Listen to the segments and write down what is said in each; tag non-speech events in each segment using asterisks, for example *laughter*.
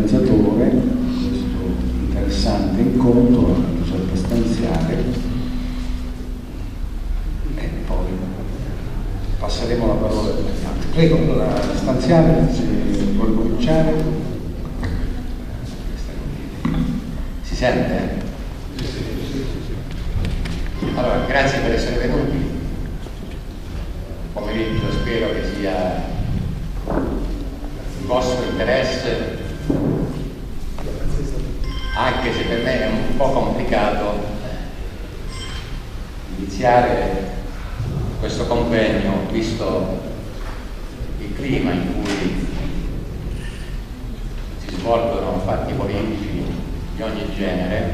organizzatore questo interessante incontro, Giuseppe Stanziale, e poi passeremo la parola agli altri. Prego, allora, Stanziale, se vuole cominciare. Si sente? Allora, grazie per essere venuti. Pomeriggio spero che sia il vostro interesse, anche se per me è un po' complicato iniziare questo convegno visto il clima in cui si svolgono fatti politici di ogni genere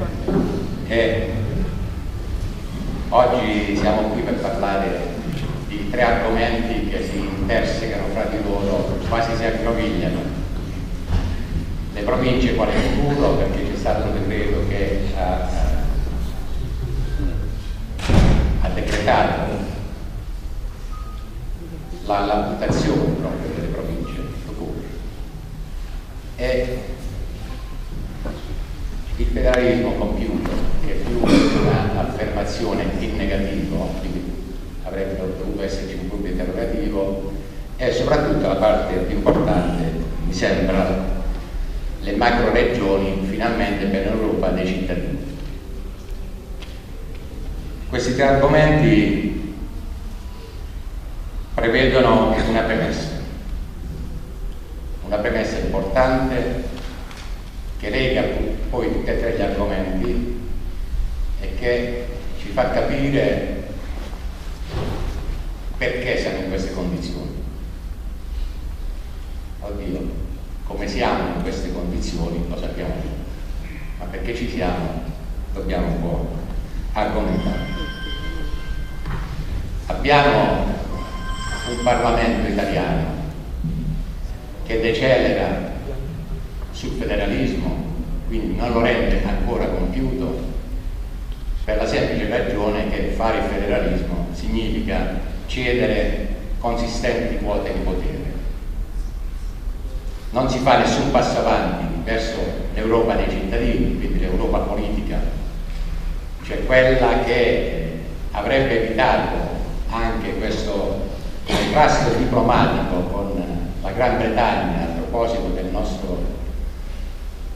e oggi siamo qui per parlare di tre argomenti che si intersecano fra di loro, quasi si aggrovigliano. Le province quale futuro, perché c'è stato un decreto che ha, ha decretato la, la mutazione proprio delle province e il federalismo compiuto, che è più un'affermazione in negativo, quindi avrebbe dovuto esserci un punto interrogativo, e soprattutto la parte più importante, mi sembra, le macro regioni finalmente per l'Europa dei cittadini. Questi tre argomenti prevedono una premessa, una premessa importante che lega poi tutti e tre gli argomenti e che ci fa capire perché siamo in queste condizioni. Oddio, come siamo in queste condizioni lo sappiamo tutti, ma perché ci siamo dobbiamo un po' argomentare. Abbiamo un Parlamento italiano che decelera sul federalismo, quindi non lo rende ancora compiuto, per la semplice ragione che fare il federalismo significa cedere consistenti quote di potere. Non si fa nessun passo avanti verso l'Europa dei cittadini, quindi l'Europa politica, cioè quella che avrebbe evitato anche questo contrasto diplomatico con la Gran Bretagna a proposito del nostro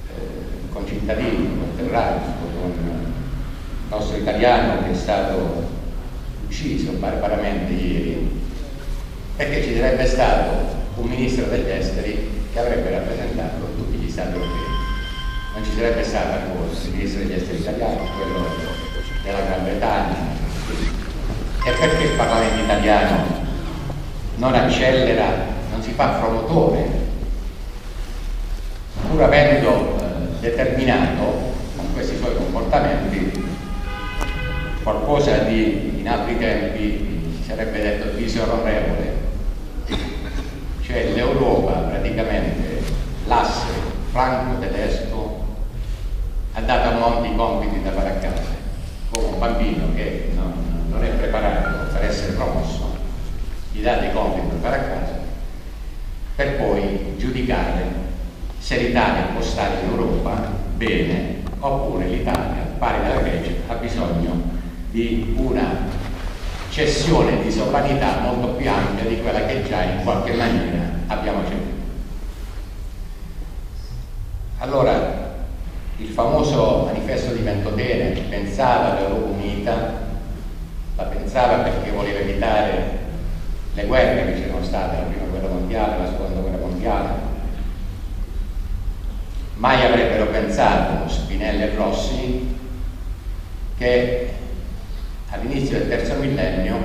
eh, concittadino, con Terraro, con il nostro italiano che è stato ucciso barbaramente ieri, perché ci sarebbe stato un ministro degli esteri che avrebbe rappresentato tutti gli stati europei. Non ci sarebbe stato forse il ministro degli esteri italiano, quello della Gran Bretagna. E perché il Parlamento italiano non accelera, non si fa promotore, pur avendo eh, determinato con questi suoi comportamenti qualcosa di in altri tempi sarebbe detto disonorevole, cioè l'Europa praticamente l'asse franco-tedesco ha dato a monti compiti da fare a casa, come un bambino che non, non è preparato per essere promosso, gli dà dei compiti da fare a casa, per poi giudicare se l'Italia può stare in Europa bene oppure l'Italia, pari della Grecia, ha bisogno di una cessione di sovranità molto più ampia di quella che già in qualche maniera abbiamo ceduto. Allora, il famoso manifesto di Ventotene pensava all'Europa unita, la pensava perché voleva evitare le guerre che c'erano state, la prima guerra mondiale, la seconda guerra mondiale. Mai avrebbero pensato Spinelli e Rossi che all'inizio del terzo millennio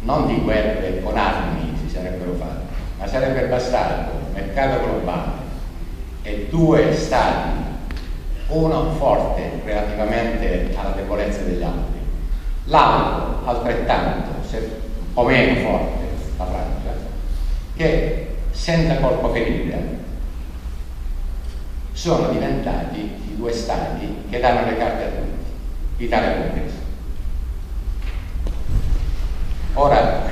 non di guerre con armi si sarebbero fatte, ma sarebbe bastato mercato globale e due stati, uno forte relativamente alla debolezza degli altri, l'altro altrettanto, se un po' meno forte, la Francia, che senza colpo ferire sono diventati i due stati che danno le carte a tutti, Italia compresa. Ora,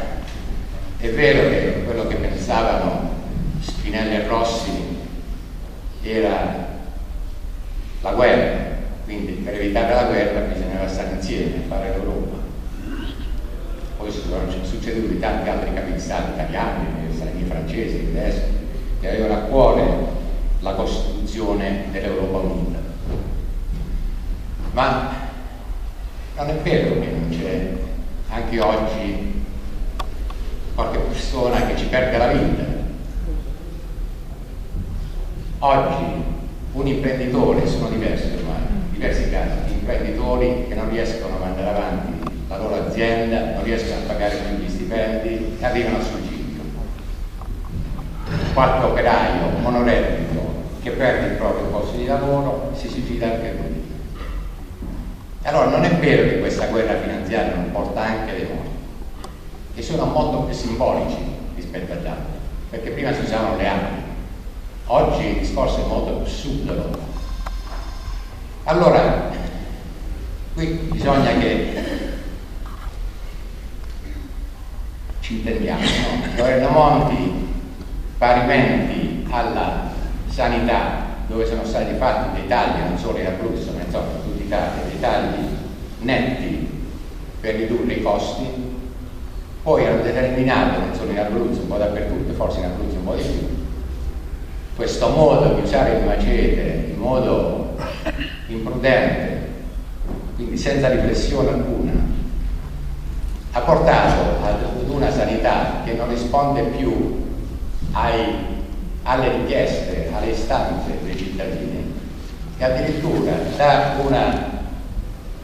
è vero che quello che pensavano Spinelli e Rossi era la guerra, quindi per evitare la guerra bisognava stare insieme, fare l'Europa. Poi sono succeduti tanti altri capi di Stato italiani, i francesi, i tedeschi, che avevano a cuore la costituzione dell'Europa Unita. Ma non è vero che non c'è anche oggi qualche persona che ci perde la vita. Oggi un imprenditore, sono diversi ormai, diversi casi, imprenditori che non riescono a mandare avanti la loro azienda, non riescono a pagare più gli stipendi e arrivano al suicidio. Qualche operaio monoreddito che perde il proprio posto di lavoro si suicida anche lui. Allora non è vero che questa guerra finanziaria non porta anche dei morti, che sono molto più simbolici rispetto agli altri, perché prima si usavano le armi, oggi il discorso è molto più subdolo. Allora, qui bisogna che ci intendiamo, no? Monti parimenti alla sanità dove sono stati fatti dei tagli non solo in Abruzzo ma insomma in tutta Italia, dei tagli netti per ridurre i costi, poi hanno determinato non solo in Abruzzo, un po' dappertutto, forse in Abruzzo un po' di più, questo modo di usare il macete in modo imprudente, quindi senza riflessione alcuna, ha portato ad una sanità che non risponde più ai alle richieste, alle istanze dei cittadini e addirittura da una,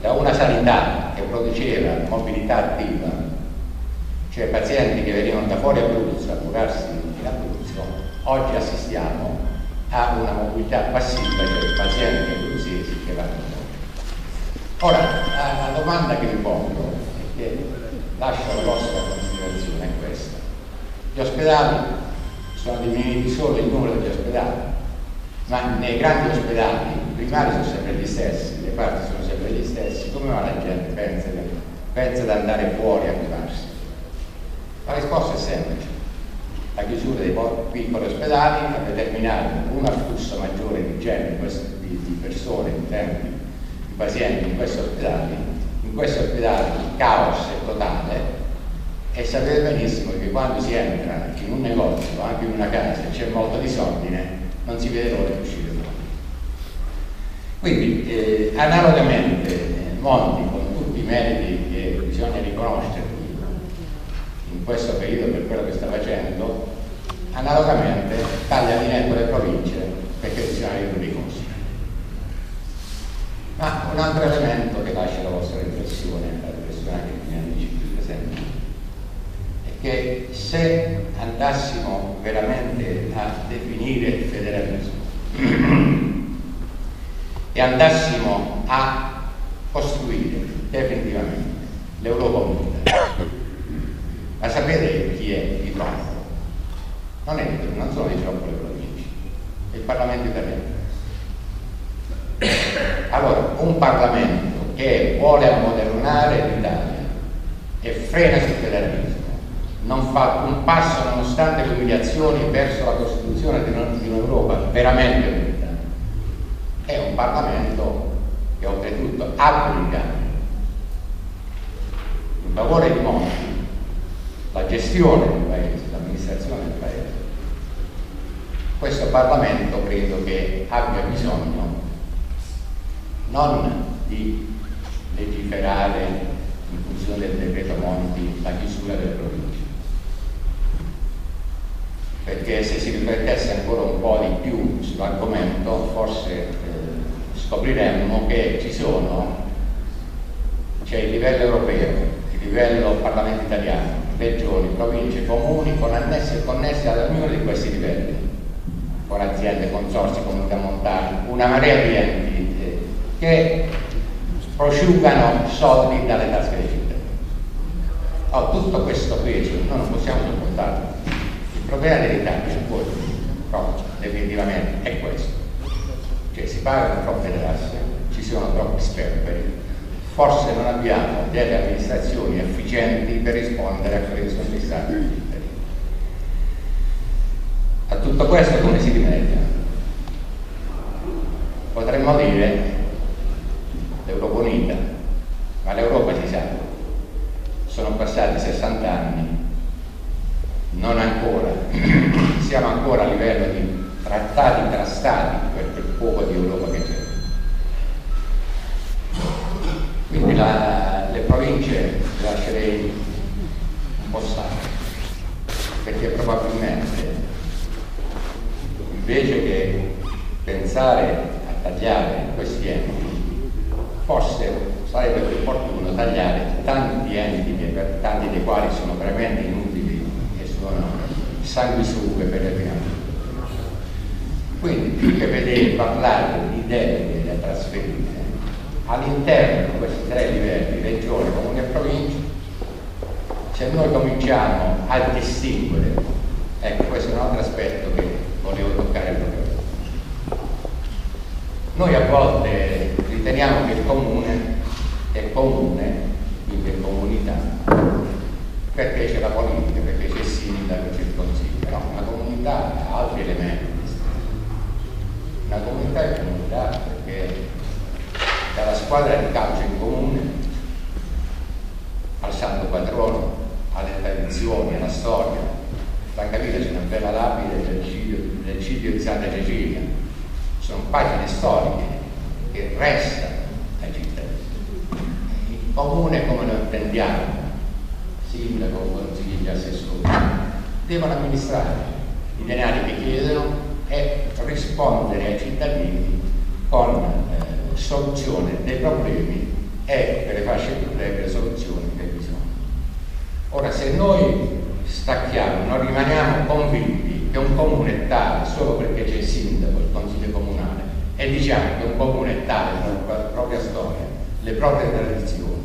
da una sanità che produceva mobilità attiva, cioè pazienti che venivano da fuori Abruzzo a curarsi in Abruzzo, oggi assistiamo a una mobilità passiva, cioè pazienti abruzzesi che vanno fuori. Ora, la, domanda che vi pongo e che lascio alla vostra considerazione è questa. Gli ospedali sono diminuiti solo il numero degli ospedali, ma nei grandi ospedali i primari sono sempre gli stessi, le parti sono sempre gli stessi, come va la gente pensa, pensa di andare fuori a curarsi? La risposta è semplice. La chiusura dei piccoli ospedali ha determinato un afflusso maggiore di gente, di, persone, di tempi, di pazienti in questi ospedali. In questi ospedali il caos è totale e sapete benissimo che quando si entra in un negozio, anche in una casa, e c'è molto disordine, non si vede l'ora di uscire fuori. Quindi, eh, analogamente, eh, Monti, con tutti i meriti che bisogna riconoscergli in questo periodo per quello che sta facendo, analogamente taglia di netto le province perché bisogna ridurre i costi. Ma un altro elemento che lascia la vostra riflessione, la riflessione anche miei amici qui presenti, che se andassimo veramente a definire il federalismo *clears throat* e andassimo a costruire definitivamente l'Europa Unita, ma sapete chi è di troppo? Non, è, non sono di troppo le province, è il Parlamento italiano. Allora, un Parlamento che vuole ammodernare l'Italia e frena sul federalismo non fa un passo nonostante le umiliazioni verso la Costituzione di un'Europa veramente unita, è un Parlamento che oltretutto applica in favore di Monti la gestione del Paese, l'amministrazione del Paese. Questo Parlamento credo che abbia bisogno non di legiferare in funzione del decreto Monti la chiusura delle province, perché se si riflettesse ancora un po' di più sull'argomento forse eh, scopriremmo che ci sono, c'è il livello europeo, il livello Parlamento italiano, regioni, province, comuni con annessi e connessi ad ognuno di questi livelli, con aziende, consorsi, comunità montane, una marea di enti eh, che prosciugano soldi dalle tasche dei cittadini. Oh, tutto questo peso noi non possiamo sopportarlo il problema dell'Italia, poi, no, definitivamente, è questo. Cioè si pagano troppe tasse, ci sono troppi sperperi, forse non abbiamo delle amministrazioni efficienti per rispondere a gli stati cittadini. A tutto questo come si rimedia? potremmo dire l'Europa unita, ma l'Europa si sa, sono passati 60 anni, non ancora, *coughs* siamo ancora a livello di trattati tra stati per quel poco di Europa che c'è. Quindi la, le province le lascerei un po' stare, perché probabilmente invece che pensare a tagliare questi enti, forse sarebbe più opportuno tagliare tanti enti, per, tanti dei quali sono veramente inutili e sono sanguisughe per le prime. Quindi più che vedere parlare di deleghe da trasferire, all'interno di questi tre livelli, regione, comune e provincia, se noi cominciamo a distinguere, ecco questo è un altro aspetto che volevo toccare proprio. Noi a volte riteniamo che il comune è comune, quindi è comunità, perché c'è la politica, perché c'è il sindaco, c'è il consiglio, no, una comunità ha altri elementi. Una comunità è comunità squadra di calcio in comune al santo patrono, alle tradizioni, alla storia. Francamente c'è una bella lapide del cidio, di Santa Cecilia. Sono pagine storiche che restano ai cittadini. Il comune come lo intendiamo, sindaco, consiglio, assessore, devono amministrare i denari che chiedono e rispondere ai cittadini con soluzione dei problemi e per le fasce più brevi le soluzioni dei bisogni. Ora, se noi stacchiamo, non rimaniamo convinti che un comune è tale solo perché c'è il sindaco, il consiglio comunale, e diciamo che un comune è tale la propria storia, le proprie tradizioni,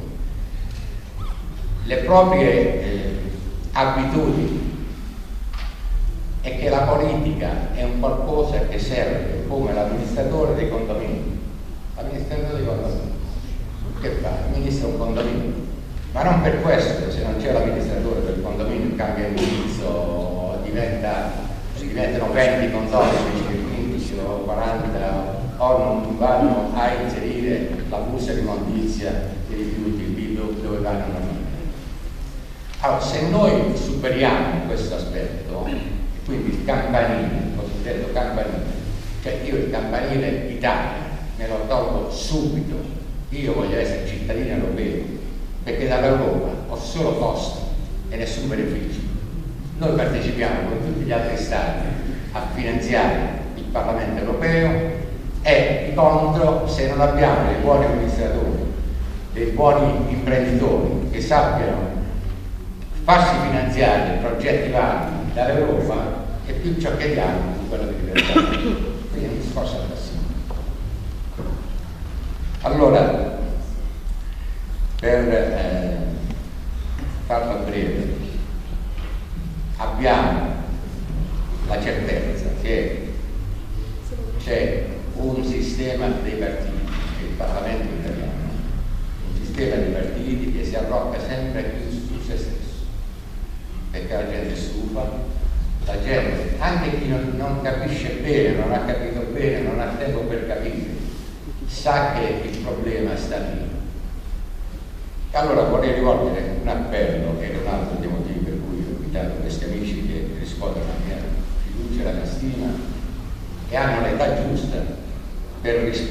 le proprie eh, abitudini, e che la politica è un qualcosa che serve come l'amministratore dei condomini amministratore di condominio. Che fa? Amministra un condominio. Ma non per questo, se non c'è l'amministratore del condominio cambia indirizzo, diventa, diventano 20 condomini, 15 o 40 o non vanno a inserire la busta di mondizia dei rifiuti dove vanno a. Allora, se noi superiamo questo aspetto, quindi il campanile, il cosiddetto campanile, cioè io il campanile Italia, me lo tolgo subito. Io voglio essere cittadino europeo, perché dall'Europa ho solo costi e nessun beneficio. Noi partecipiamo con tutti gli altri Stati a finanziare il Parlamento europeo e di contro se non abbiamo dei buoni amministratori, dei buoni imprenditori che sappiano farsi finanziare progetti vari dall'Europa e più ciò che diamo più quello che diventa. Quindi è un discorso allora,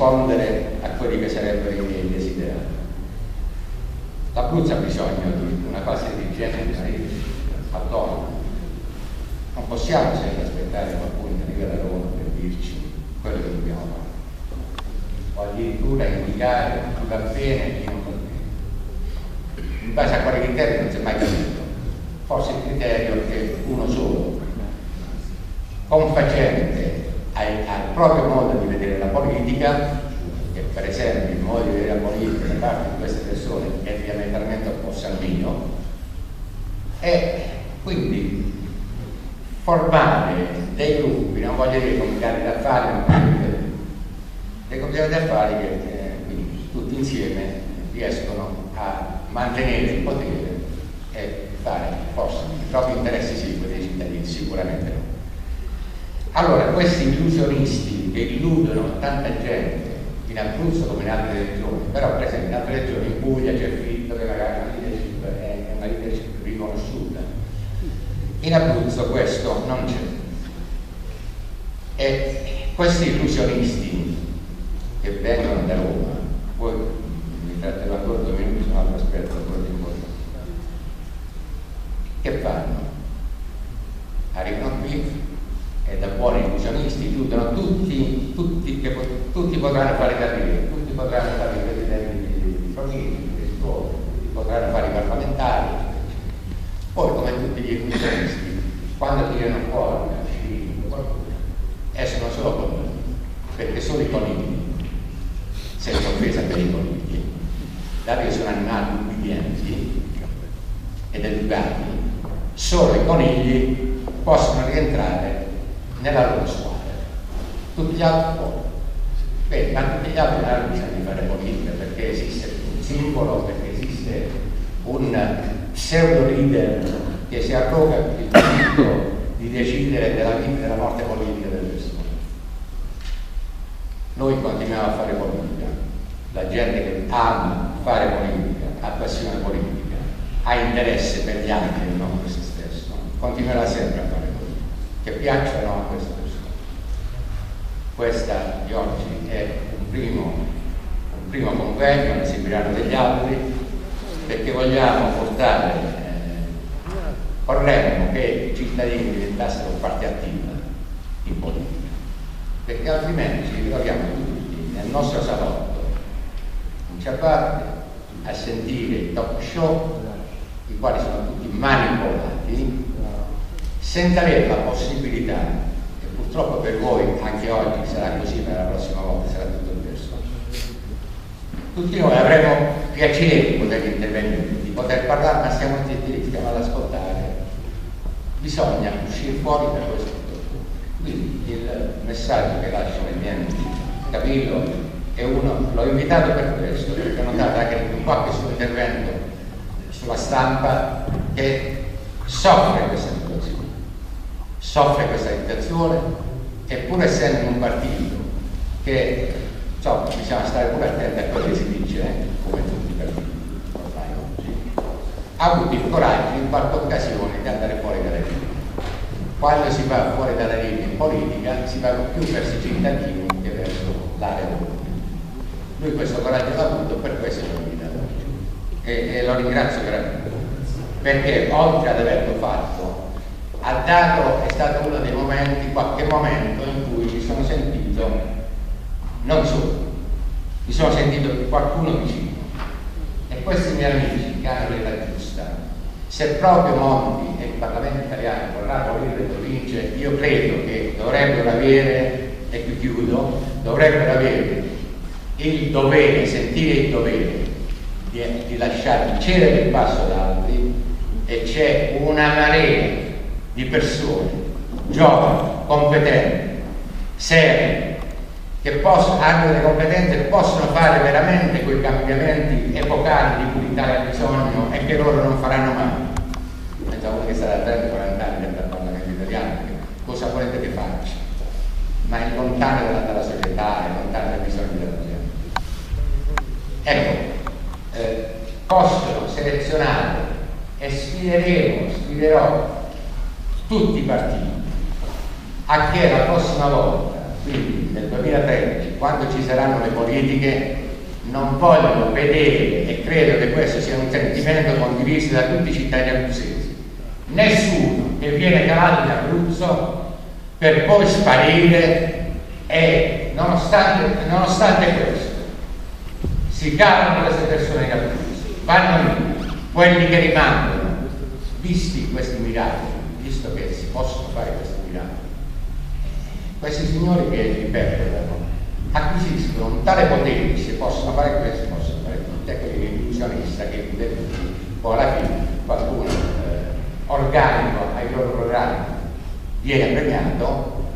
rispondere altre regioni, però per esempio in altre regioni, in Puglia c'è Fitto che magari una leadership è una leadership riconosciuta. In Abruzzo questo non c'è. E questi illusionisti che vengono da Roma, poi mi tratterò ancora due minuti su un altro aspetto ancora di importante, che fanno? Arrivano qui e da buoni illusionisti chiudono tutti, tutti, che, tutti potranno fare carriere, tutti potranno fare i presidenti di, famiglia, di scuole, potranno fare i parlamentari. Poi come tutti gli illusionisti, quando tirano fuori qualcuno, escono solo con perché sono i conigli, senza offesa per i conigli, dato che sono animali ubbidienti ed educati, solo i conigli possono rientrare nella loro squadra. Tutti gli altri poi. Beh, ma tutti gli altri non hanno bisogno di fare politica perché esiste un simbolo, perché esiste un pseudo leader che si arroga il diritto di decidere della vita e della morte politica delle persone. Noi continuiamo a fare politica, la gente che ama fare politica, ha passione politica, ha interesse per gli altri e non per se stesso, continuerà sempre a fare che piacciono a queste persone. Questa di oggi è un primo, un primo convegno, ne seguiranno degli altri, perché vogliamo portare, eh, vorremmo che i cittadini diventassero parte attiva in politica, perché altrimenti ci ritroviamo tutti nel nostro salotto, in ciabatte, a sentire i talk show, i quali sono tutti manipolati senza avere la possibilità, e purtroppo per voi anche oggi sarà così, ma la prossima volta sarà tutto diverso, tutti noi avremo piacere di poter intervenire, di poter parlare, ma siamo zitti, stiamo ad ascoltare. Bisogna uscire fuori da questo. Quindi il messaggio che lascio ai miei capito è uno, l'ho invitato per questo, perché ho notato anche in qualche suo intervento sulla stampa che soffre questa soffre questa tentazione e pur essendo un partito che insomma, bisogna stare pure attenti a quello che si dice, eh, come tutti i partiti ormai oggi, ha avuto il coraggio in qualche occasione di andare fuori dalle linee. Quando si va fuori dalle linee in politica si va più verso i cittadini che verso l'area pubblica. Lui questo coraggio l'ha avuto, per questo invitato oggi. E, e lo ringrazio veramente, perché oltre ad averlo fatto ha dato, è stato uno dei momenti, qualche momento in cui mi sono sentito, non solo, mi sono sentito qualcuno vicino. E questi miei amici, caro della giusta, se proprio Monti e il Parlamento italiano vorrà abolire le province, io credo che dovrebbero avere, e qui chiudo, dovrebbero avere il dovere, sentire il dovere di, di lasciare cedere il passo ad altri e c'è una marea di persone giovani, competenti, serie, che possono, hanno delle competenze e possono fare veramente quei cambiamenti epocali di cui l'Italia ha bisogno e che loro non faranno mai. Pensavo che sarà 30-40 anni dentro al Parlamento italiano, cosa volete che faccia? Ma è lontano dalla, dalla società, è lontano dai bisogni della gente. Ecco, eh, possono selezionare e sfideremo, sfiderò tutti i partiti a che la prossima volta, quindi nel 2013, quando ci saranno le politiche, non vogliono vedere e credo che questo sia un sentimento condiviso da tutti i cittadini abruzzesi. Nessuno che viene calato in Abruzzo per poi sparire e nonostante, nonostante questo si calano queste persone in Abruzzo, vanno via, quelli che rimangono, visti questi miracoli possono fare questi miracoli. Questi signori che ripeto acquisiscono un tale potere si possono fare questo, possono fare tutto, ecco l'illusionista che poi alla fine qualcuno eh, organico ai loro programmi viene premiato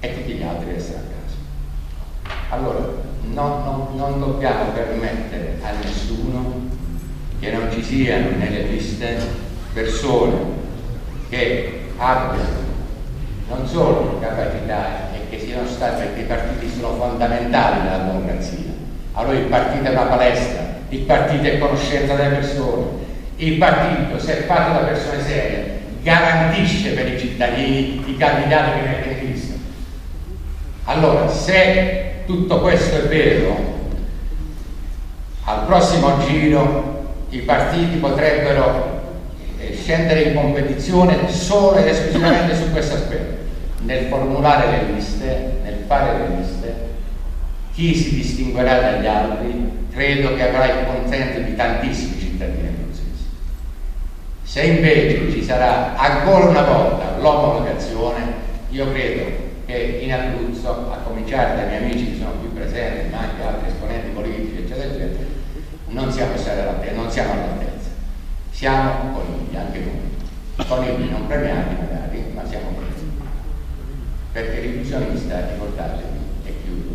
e tutti gli altri restano a casa. Allora, non, non, non dobbiamo permettere a nessuno che non ci siano nelle liste persone che abbiano non solo capacità e che siano stati, perché i partiti sono fondamentali nella democrazia, Allora il partito è una palestra, il partito è conoscenza delle persone, il partito, se è fatto da persone serie, garantisce per i cittadini i candidati che mette in lista. Allora, se tutto questo è vero, al prossimo giro i partiti potrebbero scendere in competizione solo ed esclusivamente su questo aspetto, nel formulare le liste, nel fare le liste, chi si distinguerà dagli altri credo che avrà il consenso di tantissimi cittadini abruzzesi. Se invece ci sarà ancora una volta l'omologazione, io credo che in Abruzzo, a cominciare dai miei amici che sono qui presenti, ma anche altri esponenti politici, eccetera, eccetera, non siamo, non siamo all'altezza. Siamo conigli, anche noi. Conigli non premiati magari, ma siamo conigli. Perché l'illusionista, ricordatevi, e chiudo,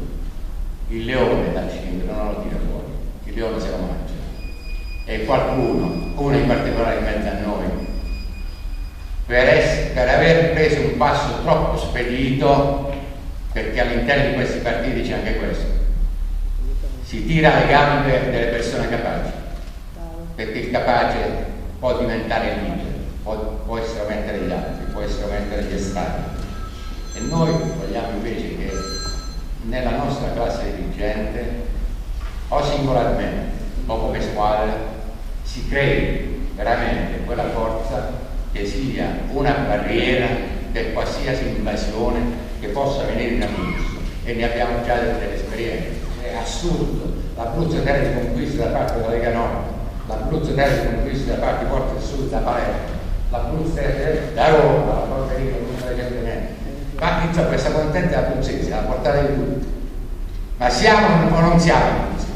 il leone dal cilindro non lo tira fuori, il leone se lo mangia. E qualcuno, uno in particolare in mezzo a noi, per, essere, per aver preso un passo troppo spedito, perché all'interno di questi partiti c'è anche questo, si tira le gambe delle persone capaci, perché il capace può diventare leader, può, può estromettere gli altri, può estromettere gli estranei. E noi vogliamo invece che nella nostra classe dirigente, o singolarmente o come squadra, si crei veramente quella forza che sia una barriera per qualsiasi invasione che possa venire in Abruzzo e ne abbiamo già delle esperienze. È assurdo, l'Abruzzo è terra di conquista da parte della Lega Nord, l'Abruzzo terra di conquista da parte di Forza del Sud da Palermo, l'Abruzzo terra da Roma, la Forza Rica, l'Unione recentemente. Ma insomma questa contenta abruzzese la portata di tutti. Ma siamo o non siamo abruzzesi?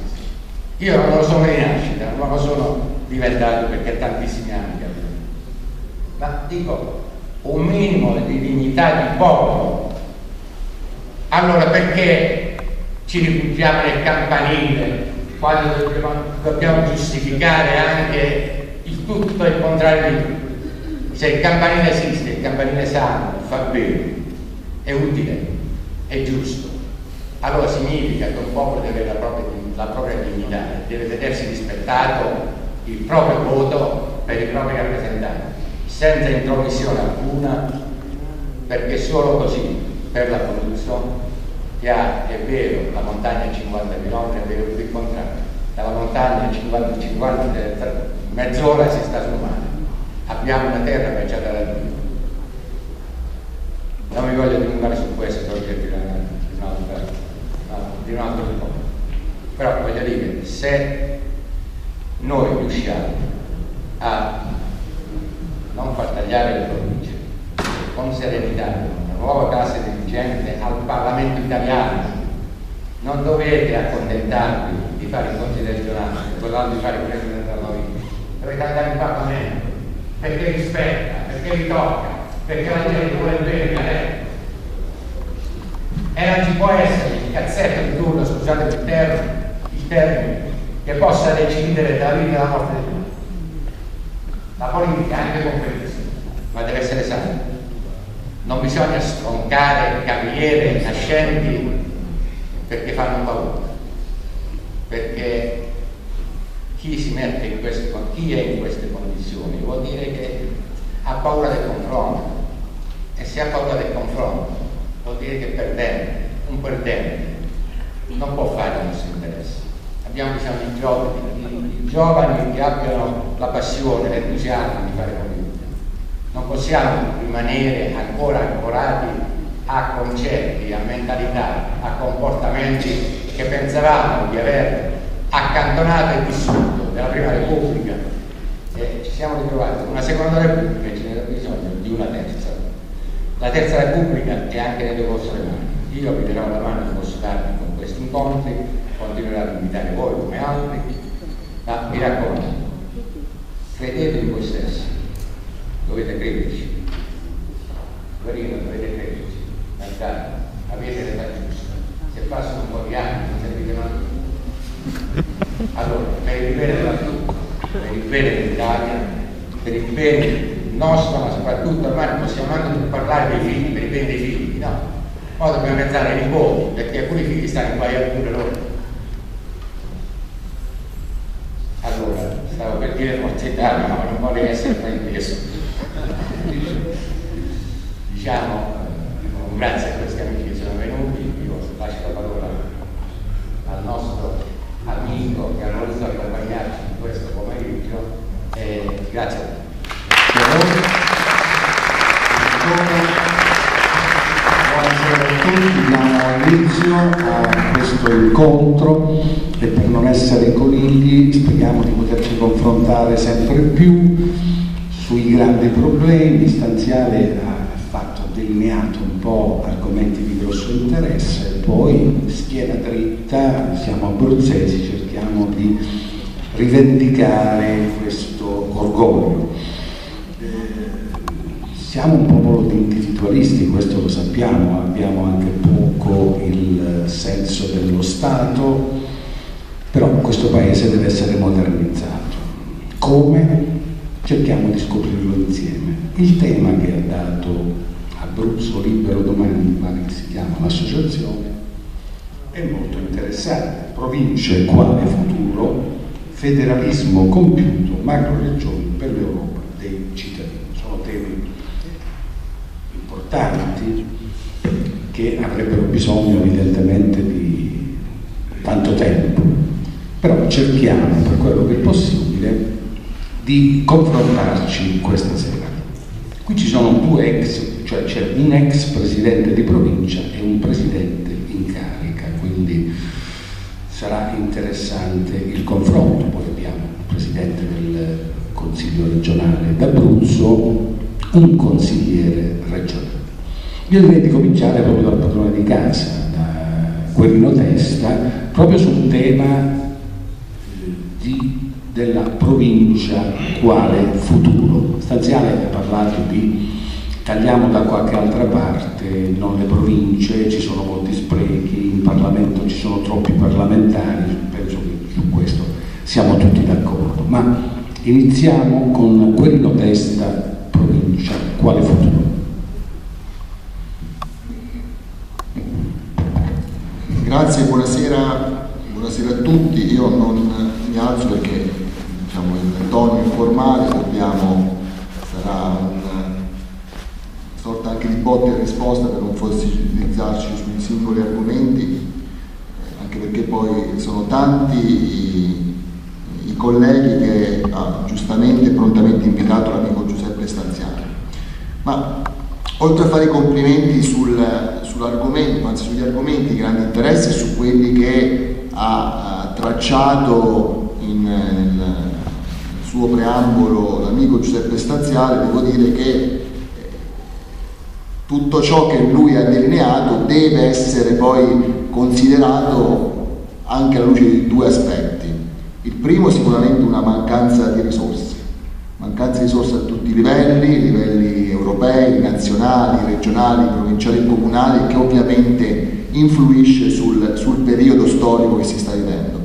Io non lo sono di nascita, non lo sono diventato perché tantissimi anni ma dico un minimo di dignità di popolo. Allora perché ci rifugiamo nel campanile quando dobbiamo, dobbiamo giustificare anche il tutto e il contrario di tutto? Se il campanile esiste, il campanile sano, fa bene, è utile, è giusto, allora significa che un popolo deve avere la propria, la propria dignità, deve vedersi rispettato il proprio voto per i propri rappresentanti senza intromissione alcuna, perché solo così per la produzione ha, è vero, la montagna a 50 km, è vero tutto il contrario, dalla montagna a 50, 50 mezz'ora si sta sul mare. Abbiamo una terra che è già da Dio. Non mi voglio dilungare su questo perché di un altro, di un altro tipo. Però voglio dire, se noi riusciamo a non far tagliare le province, con serenità, nuova classe dirigente al Parlamento italiano. Non dovete accontentarvi di fare i conti regionali, guardando di fare il Presidente della Provincia, dovete andare in Parlamento, perché rispetta, perché vi tocca, perché la gente vuole il bene a lei. E non ci può essere il cazzetto di turno, scusate il termine, il termine, che possa decidere la vita e la morte di tutti. La politica è anche competizione, ma deve essere sana. Non bisogna stroncare carriere nascenti perché fanno paura. Perché chi si mette in queste, chi è in queste condizioni vuol dire che ha paura del confronto e se ha paura del confronto vuol dire che è perdente, un perdente non può fare il nostro interesse abbiamo bisogno di giovani, di giovani che abbiano la passione, l'entusiasmo di fare politica. Non possiamo rimanere ancora ancorati a concetti, a mentalità, a comportamenti che pensavamo di aver accantonato e vissuto nella prima Repubblica e ci siamo ritrovati una seconda Repubblica e ce n'era bisogno di una terza. La terza Repubblica è anche nelle vostre mani. Io vi darò la mano che posso darvi con questi incontri continuerà ad invitare voi come altri, ma mi raccomando, credete in voi stessi, dovete crederci. Corina dovete crederci. Andate avete l'età giusta. Se passano un po' di anni non servite mai. Allora per il bene della per il bene dell'Italia per il bene nostro ma soprattutto ormai possiamo anche parlare dei figli per il bene dei figli no? Poi dobbiamo pensare ai nipoti perché alcuni figli stanno in guai pure loro. Allora stavo per dire forza Italia ma non voglio essere preso diciamo, eh, grazie a questi amici che sono venuti, io lascio la parola al nostro amico che ha voluto accompagnarci in questo pomeriggio e grazie a tutti. Buonasera a tutti, diamo inizio a questo incontro e per non essere conigli speriamo di poterci confrontare sempre più sui grandi problemi. Stanziale ha fatto, delineato un po' argomenti di grosso interesse, poi schiena dritta, siamo abruzzesi, cerchiamo di rivendicare questo orgoglio. Eh, siamo un popolo di individualisti, questo lo sappiamo, abbiamo anche poco il senso dello Stato, però questo paese deve essere modernizzato. Come? Cerchiamo di scoprirlo insieme. Il tema che ha dato Abruzzo Libero Domani, mi pare che si chiama l'associazione, è molto interessante. Province quale futuro, federalismo compiuto, macro regioni per l'Europa dei cittadini. Sono temi importanti che avrebbero bisogno evidentemente di tanto tempo, però cerchiamo per quello che è possibile di confrontarci questa sera. Qui ci sono due ex, cioè c'è un ex presidente di provincia e un presidente in carica, quindi sarà interessante il confronto. Poi abbiamo il presidente del Consiglio regionale d'Abruzzo, un consigliere regionale. Io direi di cominciare proprio dal padrone di casa, da Guerrino Testa, proprio sul tema di, della provincia quale futuro. Stanziale ha parlato di tagliamo da qualche altra parte, non le province, ci sono molti sprechi, in Parlamento ci sono troppi parlamentari, penso che su questo siamo tutti d'accordo. Ma iniziamo con Guerrino Testa, provincia, quale futuro? Grazie, buonasera, buonasera, a tutti. Io non mi alzo perché diciamo, il tono informale dobbiamo, sarà sorta anche di botte e risposta per non fossilizzarci sui singoli argomenti, anche perché poi sono tanti i, i colleghi che ha giustamente e prontamente invitato l'amico Giuseppe Stanziano. Ma oltre a fare i complimenti sul, sull'argomento, anzi sugli argomenti di grande interesse e su quelli che ha, ha tracciato in, nel suo preambolo l'amico Giuseppe Stanziale, devo dire che tutto ciò che lui ha delineato deve essere poi considerato anche alla luce di due aspetti. Il primo sicuramente una mancanza di risorse, mancanza di risorse a tutti i livelli, livelli europei, nazionali, regionali, provinciali e comunali, che ovviamente influisce sul, sul periodo storico che si sta vivendo.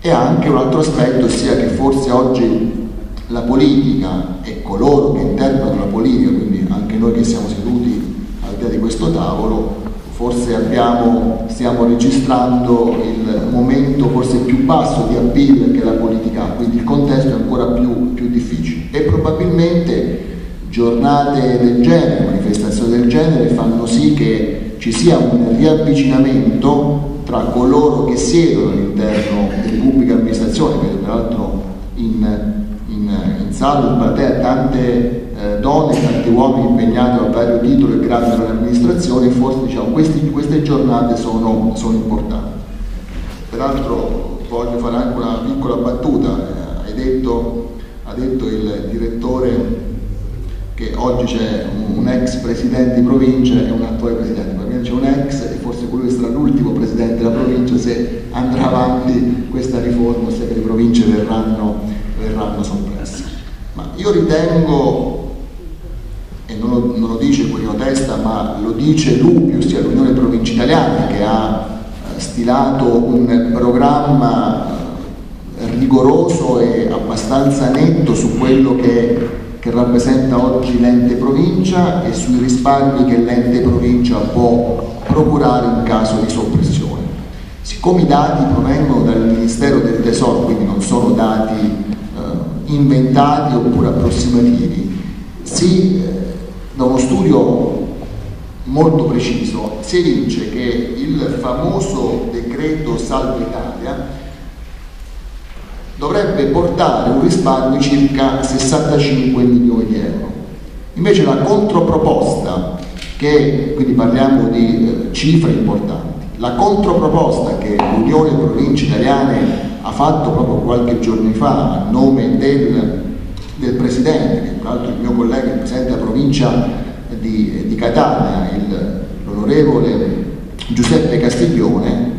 E anche un altro aspetto, sia che forse oggi la politica e coloro che interpretano la politica, quindi anche noi che siamo seduti al di là di questo tavolo, forse abbiamo, stiamo registrando il momento forse più basso di appeal che la politica ha, quindi il contesto è ancora più, più difficile. E probabilmente giornate del genere, manifestazioni del genere fanno sì che ci sia un riavvicinamento tra coloro che siedono all'interno delle pubbliche amministrazioni, vedo peraltro in, in, in sala, in platea, tante donne, tanti uomini impegnati a vario titolo e gradi dell'amministrazione, forse diciamo, questi, queste giornate sono, sono, importanti. Peraltro voglio fare anche una piccola battuta, eh, hai detto, ha detto il direttore che oggi c'è un, un, ex presidente di provincia e un attuale presidente, per me c'è un ex e forse quello che sarà l'ultimo presidente della provincia se andrà avanti questa riforma, se le province verranno, verranno soppresse. Ma io ritengo, e non lo, non lo dice Quirino Testa, ma lo dice l'UPI, ossia l'Unione Province Italiane, che ha eh, stilato un programma rigoroso e abbastanza netto su quello che che rappresenta oggi l'ente provincia e sui risparmi che l'ente provincia può procurare in caso di soppressione. Siccome i dati provengono dal Ministero del Tesoro, quindi non sono dati eh, inventati oppure approssimativi, si, eh, da uno studio molto preciso si evince che il famoso decreto Salve Italia dovrebbe portare un risparmio di circa 65 milioni di euro. Invece la controproposta, che quindi parliamo di eh, cifre importanti, la controproposta che l'Unione Province Italiane ha fatto proprio qualche giorno fa a nome del, del Presidente, tra l'altro il mio collega, il Presidente della provincia di, di Catania, l'onorevole Giuseppe Castiglione,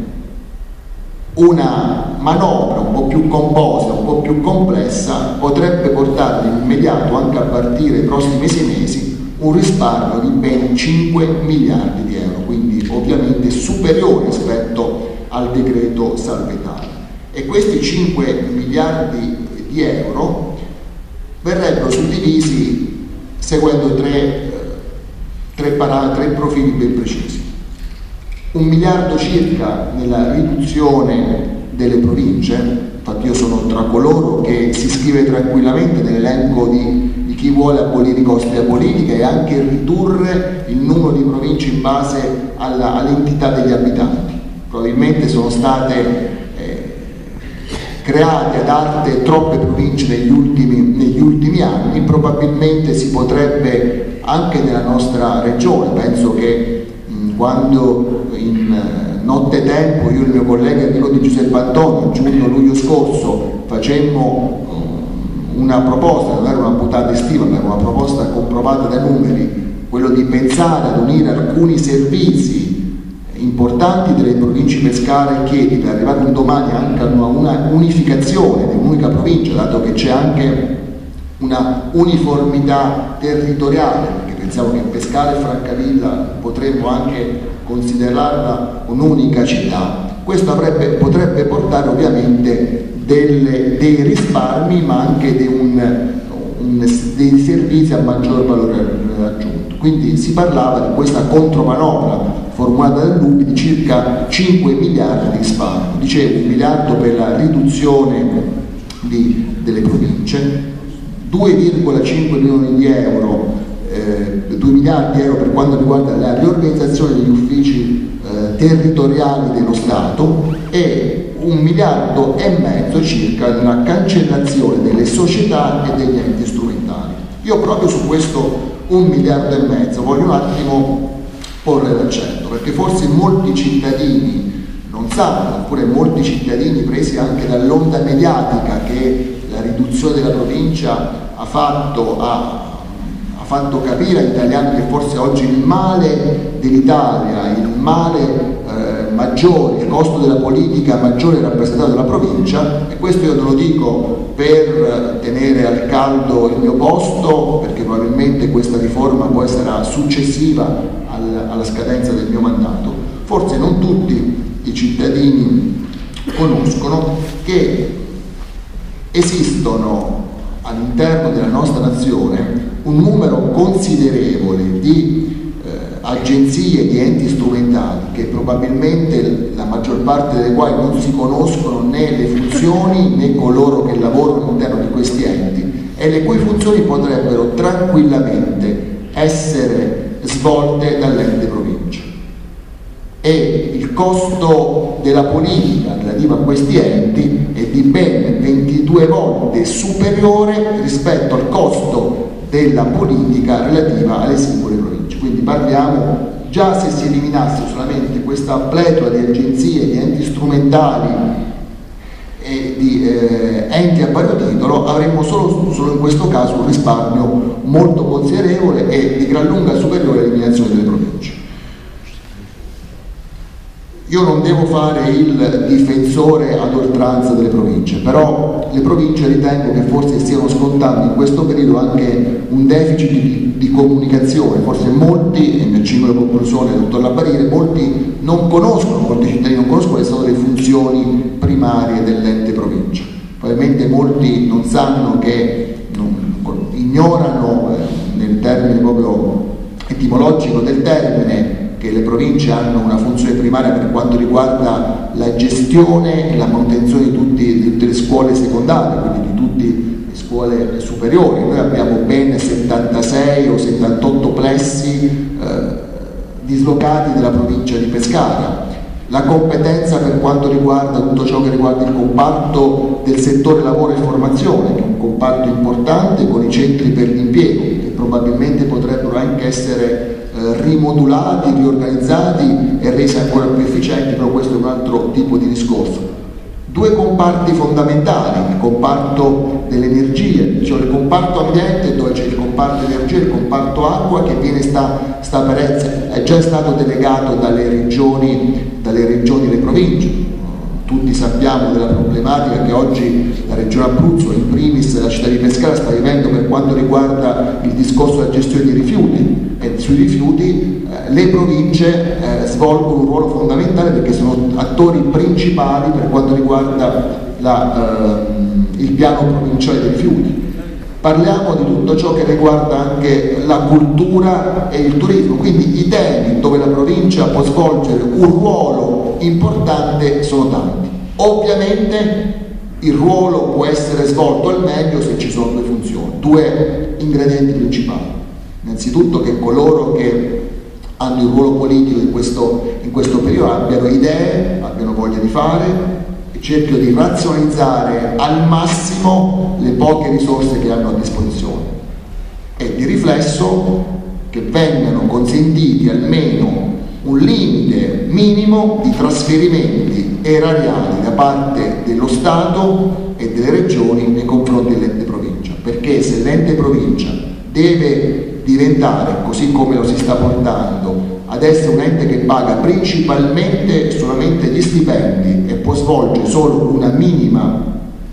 una manovra un po' più composta, un po' più complessa, potrebbe portare immediato, anche a partire dai prossimi sei mesi, un risparmio di ben 5 miliardi di euro, quindi ovviamente superiore rispetto al decreto salvetario. E questi 5 miliardi di euro verrebbero suddivisi seguendo tre, tre, tre profili ben precisi un miliardo circa nella riduzione delle province, infatti io sono tra coloro che si iscrive tranquillamente nell'elenco di, di, chi vuole abolire i costi della politica e anche ridurre il numero di province in base all'entità degli abitanti. Probabilmente sono state eh, create ad arte troppe province negli ultimi, negli ultimi anni, probabilmente si potrebbe anche nella nostra regione, penso che quando in eh, notte tempo io e il mio collega Enrico Di Giuseppe Antonio, giugno-luglio scorso, facemmo una proposta, non era una buttata estiva, ma era una proposta comprovata da numeri, quello di pensare ad unire alcuni servizi importanti delle province pescare e chiedi per arrivare un domani anche a una, una unificazione di un'unica provincia, dato che c'è anche una uniformità territoriale pensiamo che Pescara e Francavilla potremmo anche considerarla un'unica città, questo avrebbe, potrebbe portare ovviamente delle, dei risparmi ma anche di un, un, dei servizi a maggior valore aggiunto. Quindi si parlava di questa contromanovra formulata dall'UBI di circa 5 miliardi di risparmio, dicevo un miliardo per la riduzione di, delle province, 2,5 milioni di euro eh, 2 miliardi di euro per quanto riguarda la riorganizzazione degli uffici eh, territoriali dello Stato e un miliardo e mezzo circa nella cancellazione delle società e degli enti strumentali. Io proprio su questo un miliardo e mezzo voglio un attimo porre l'accento, perché forse molti cittadini non sanno, oppure molti cittadini presi anche dall'onda mediatica che la riduzione della provincia ha fatto a fatto capire agli italiani che forse oggi il male dell'Italia, il male eh, maggiore, il costo della politica maggiore rappresentato dalla provincia e questo io te lo dico per tenere al caldo il mio posto perché probabilmente questa riforma poi sarà successiva al, alla scadenza del mio mandato. Forse non tutti i cittadini conoscono che esistono all'interno della nostra nazione un numero considerevole di eh, agenzie, di enti strumentali che probabilmente la maggior parte delle quali non si conoscono né le funzioni né coloro che lavorano all'interno di questi enti e le cui funzioni potrebbero tranquillamente essere svolte dall'ente provincia. E il costo della politica relativa a questi enti è di ben 22 volte superiore rispetto al costo della politica relativa alle singole province. Quindi parliamo già se si eliminasse solamente questa pletora di agenzie, di enti strumentali e di eh, enti a vario titolo, avremmo solo, solo, in questo caso un risparmio molto considerevole e di gran lunga superiore all'eliminazione delle province. Io non devo fare il difensore ad oltranza delle province, però le province ritengo che forse stiano scontando in questo periodo anche un deficit di, di comunicazione, forse molti, e mi accingo alla conclusione, dottor Labbarire, molti non conoscono, molti cittadini non conoscono le sono le funzioni primarie dell'ente provincia. Probabilmente molti non sanno che, non, ignorano eh, nel termine proprio etimologico del termine che le province hanno una funzione primaria per quanto riguarda la gestione e la manutenzione di, tutti, di tutte le scuole secondarie, quindi di tutte le scuole superiori. Noi abbiamo ben 76 o 78 plessi eh, dislocati nella provincia di Pescara. La competenza per quanto riguarda tutto ciò che riguarda il comparto del settore lavoro e formazione, che è un comparto importante con i centri per l'impiego, probabilmente potrebbero anche essere eh, rimodulati, riorganizzati e resi ancora più efficienti, però questo è un altro tipo di discorso due comparti fondamentali, il comparto delle energie, cioè il comparto ambiente dove c'è il comparto energia il comparto acqua che viene sta, sta per è già stato delegato dalle regioni, dalle regioni e le province. Tutti sappiamo della problematica che oggi la regione Abruzzo, in primis la città di Pescara, sta vivendo per quanto riguarda il discorso della gestione dei rifiuti e sui rifiuti eh, le province eh, svolgono un ruolo fondamentale perché sono attori principali per quanto riguarda la, eh, il piano provinciale dei rifiuti. Parliamo di tutto ciò che riguarda anche la cultura e il turismo, quindi i temi dove la provincia può svolgere un ruolo importante sono tanti. Ovviamente il ruolo può essere svolto al meglio se ci sono due funzioni, due ingredienti principali. Innanzitutto che coloro che hanno il ruolo politico in questo, in questo periodo abbiano idee, abbiano voglia di fare e cerchino di razionalizzare al massimo le poche risorse che hanno a disposizione e di riflesso che vengano consentiti almeno un limite minimo di trasferimenti erariali da parte dello Stato e delle regioni nei confronti dell'ente provincia, perché se l'ente provincia deve diventare, così come lo si sta portando, ad essere un ente che paga principalmente solamente gli stipendi e può svolgere solo una minima,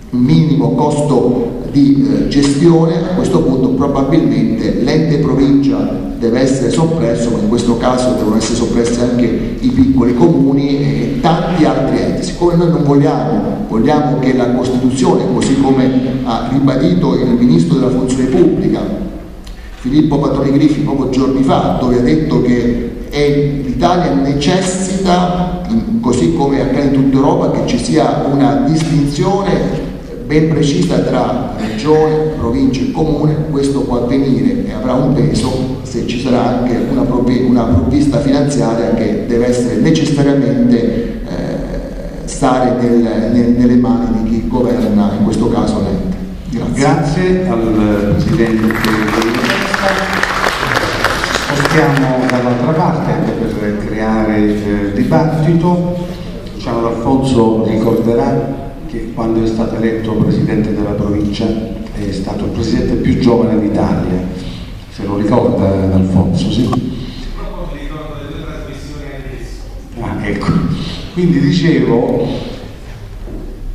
un minimo costo di eh, gestione, a questo punto probabilmente l'ente provincia deve essere soppresso, ma in questo caso devono essere soppressi anche i piccoli comuni e tanti altri enti. Siccome noi non vogliamo, vogliamo che la Costituzione, così come ha ribadito il Ministro della Funzione Pubblica, Filippo Patroni Griffi poco giorni fa, dove ha detto che l'Italia necessita, così come accade in tutta Europa, che ci sia una distinzione ben precisa tra regione, provincia e comune, questo può avvenire e avrà un peso se ci sarà anche una, provvista finanziaria che deve essere necessariamente eh, stare nel, nel, nelle mani di chi governa, in questo caso l'ente. Grazie. Grazie al Presidente spostiamo dall'altra parte anche per creare eh, dibattito. Diciamo, Alfonso ricorderà che quando è stato eletto Presidente della provincia è stato il Presidente più giovane d'Italia, se lo ricorda Alfonso, sì? Ah, ecco. Quindi dicevo,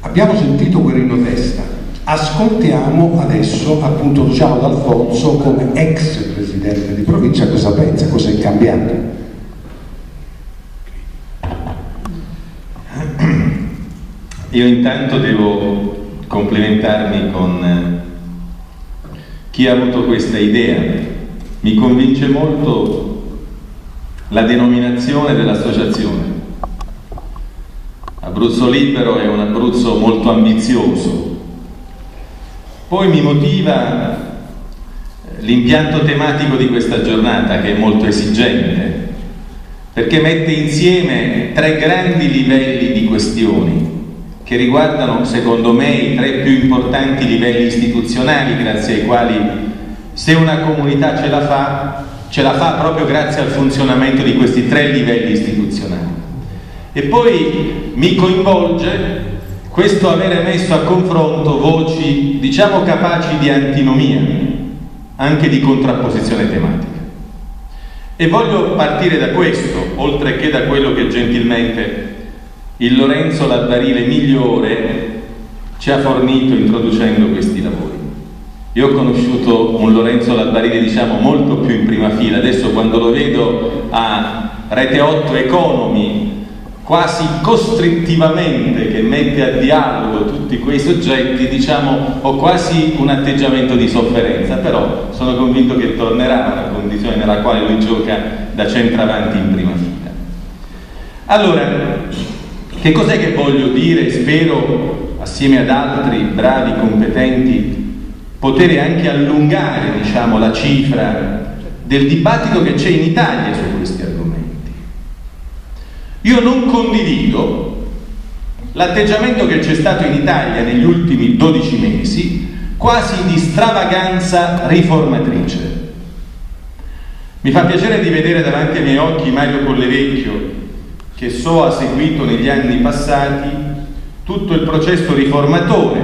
abbiamo sentito Guerrino Testa, Ascoltiamo adesso appunto Luciano D'Alfonso come ex presidente di provincia cosa pensa, cosa è cambiato. Io intanto devo complimentarmi con eh, chi ha avuto questa idea. Mi convince molto la denominazione dell'associazione. Abruzzo Libero è un Abruzzo molto ambizioso, poi mi motiva eh, l'impianto tematico di questa giornata che è molto esigente, perché mette insieme tre grandi livelli di questioni che riguardano, secondo me, i tre più importanti livelli istituzionali grazie ai quali se una comunità ce la fa, ce la fa proprio grazie al funzionamento di questi tre livelli istituzionali. E poi mi coinvolge questo avere messo a confronto voci, diciamo, capaci di antinomia, anche di contrapposizione tematica. E voglio partire da questo, oltre che da quello che gentilmente il Lorenzo Laddarile migliore ci ha fornito introducendo questi lavori. Io ho conosciuto un Lorenzo Laddarile, diciamo, molto più in prima fila. Adesso quando lo vedo a Rete 8 Economy quasi costrittivamente che mette a dialogo tutti quei soggetti, diciamo, ho quasi un atteggiamento di sofferenza, però sono convinto che tornerà a una condizione nella quale lui gioca da centravanti in prima fila. Allora, che cos'è che voglio dire, spero, assieme ad altri bravi, competenti poter anche allungare diciamo, la cifra del dibattito che c'è in Italia su questi argomenti. Io non condivido l'atteggiamento che c'è stato in Italia negli ultimi 12 mesi, quasi di stravaganza riformatrice. Mi fa piacere di vedere davanti ai miei occhi Mario Collevecchio, che so ha seguito negli anni passati tutto il processo riformatore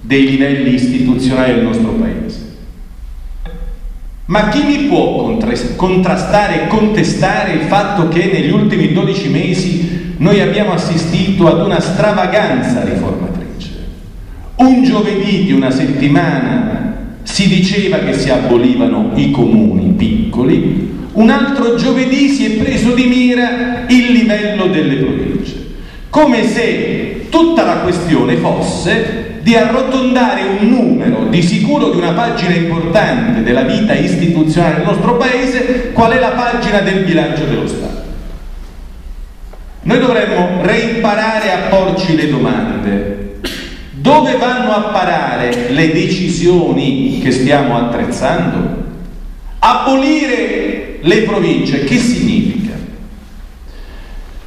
dei livelli istituzionali del nostro Paese. Ma chi mi può contrastare e contestare il fatto che negli ultimi 12 mesi noi abbiamo assistito ad una stravaganza riformatrice? Un giovedì di una settimana si diceva che si abolivano i comuni piccoli, un altro giovedì si è preso di mira il livello delle province, come se tutta la questione fosse di arrotondare un numero di sicuro di una pagina importante della vita istituzionale del nostro paese, qual è la pagina del bilancio dello Stato. Noi dovremmo reimparare a porci le domande dove vanno a parare le decisioni che stiamo attrezzando? Abolire le province, che significa?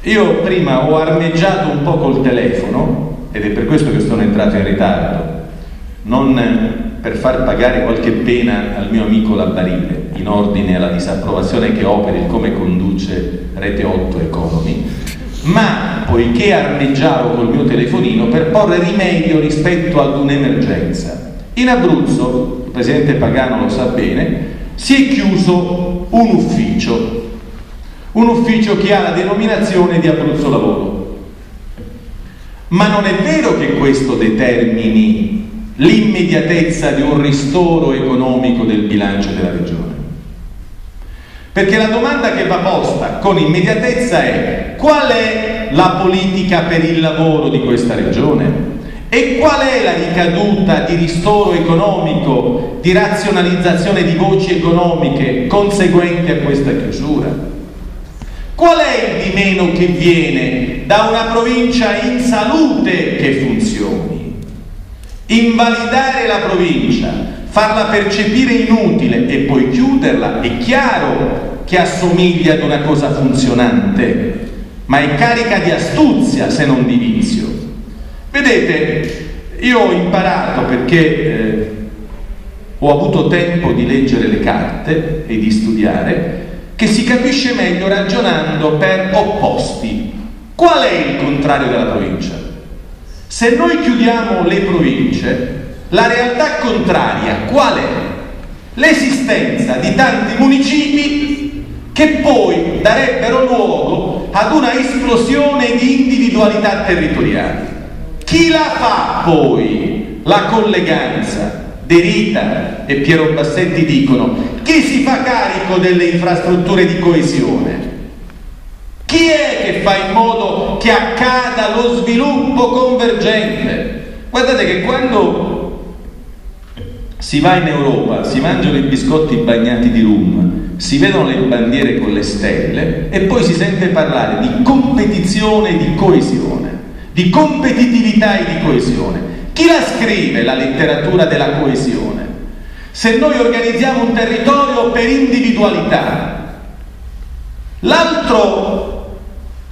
Io prima ho armeggiato un po' col telefono, ed è per questo che sono entrato in ritardo, non per far pagare qualche pena al mio amico Labbarile in ordine alla disapprovazione che ho il come conduce Rete 8 Economy, ma poiché armeggiavo col mio telefonino per porre rimedio rispetto ad un'emergenza. In Abruzzo, il presidente Pagano lo sa bene, si è chiuso un ufficio, un ufficio che ha la denominazione di Abruzzo Lavoro. Ma non è vero che questo determini l'immediatezza di un ristoro economico del bilancio della regione. Perché la domanda che va posta con immediatezza è qual è la politica per il lavoro di questa regione? E qual è la ricaduta di ristoro economico, di razionalizzazione di voci economiche conseguenti a questa chiusura? Qual è il di meno che viene da una provincia in salute che funzioni? Invalidare la provincia, farla percepire inutile e poi chiuderla è chiaro che assomiglia ad una cosa funzionante, ma è carica di astuzia se non di vizio. Vedete, io ho imparato perché eh, ho avuto tempo di leggere le carte e di studiare, che si capisce meglio ragionando per opposti. Qual è il contrario della provincia? Se noi chiudiamo le province, la realtà contraria qual è? L'esistenza di tanti municipi che poi darebbero luogo ad una esplosione di individualità territoriali. Chi la fa poi la colleganza? De Rita e Piero Bassetti dicono chi si fa carico delle infrastrutture di coesione? Chi è che fa in modo che accada lo sviluppo convergente? Guardate che quando si va in Europa, si mangiano i biscotti bagnati di rum, si vedono le bandiere con le stelle e poi si sente parlare di competizione e di coesione, di competitività e di coesione. Chi la scrive la letteratura della coesione? Se noi organizziamo un territorio per individualità. L'altro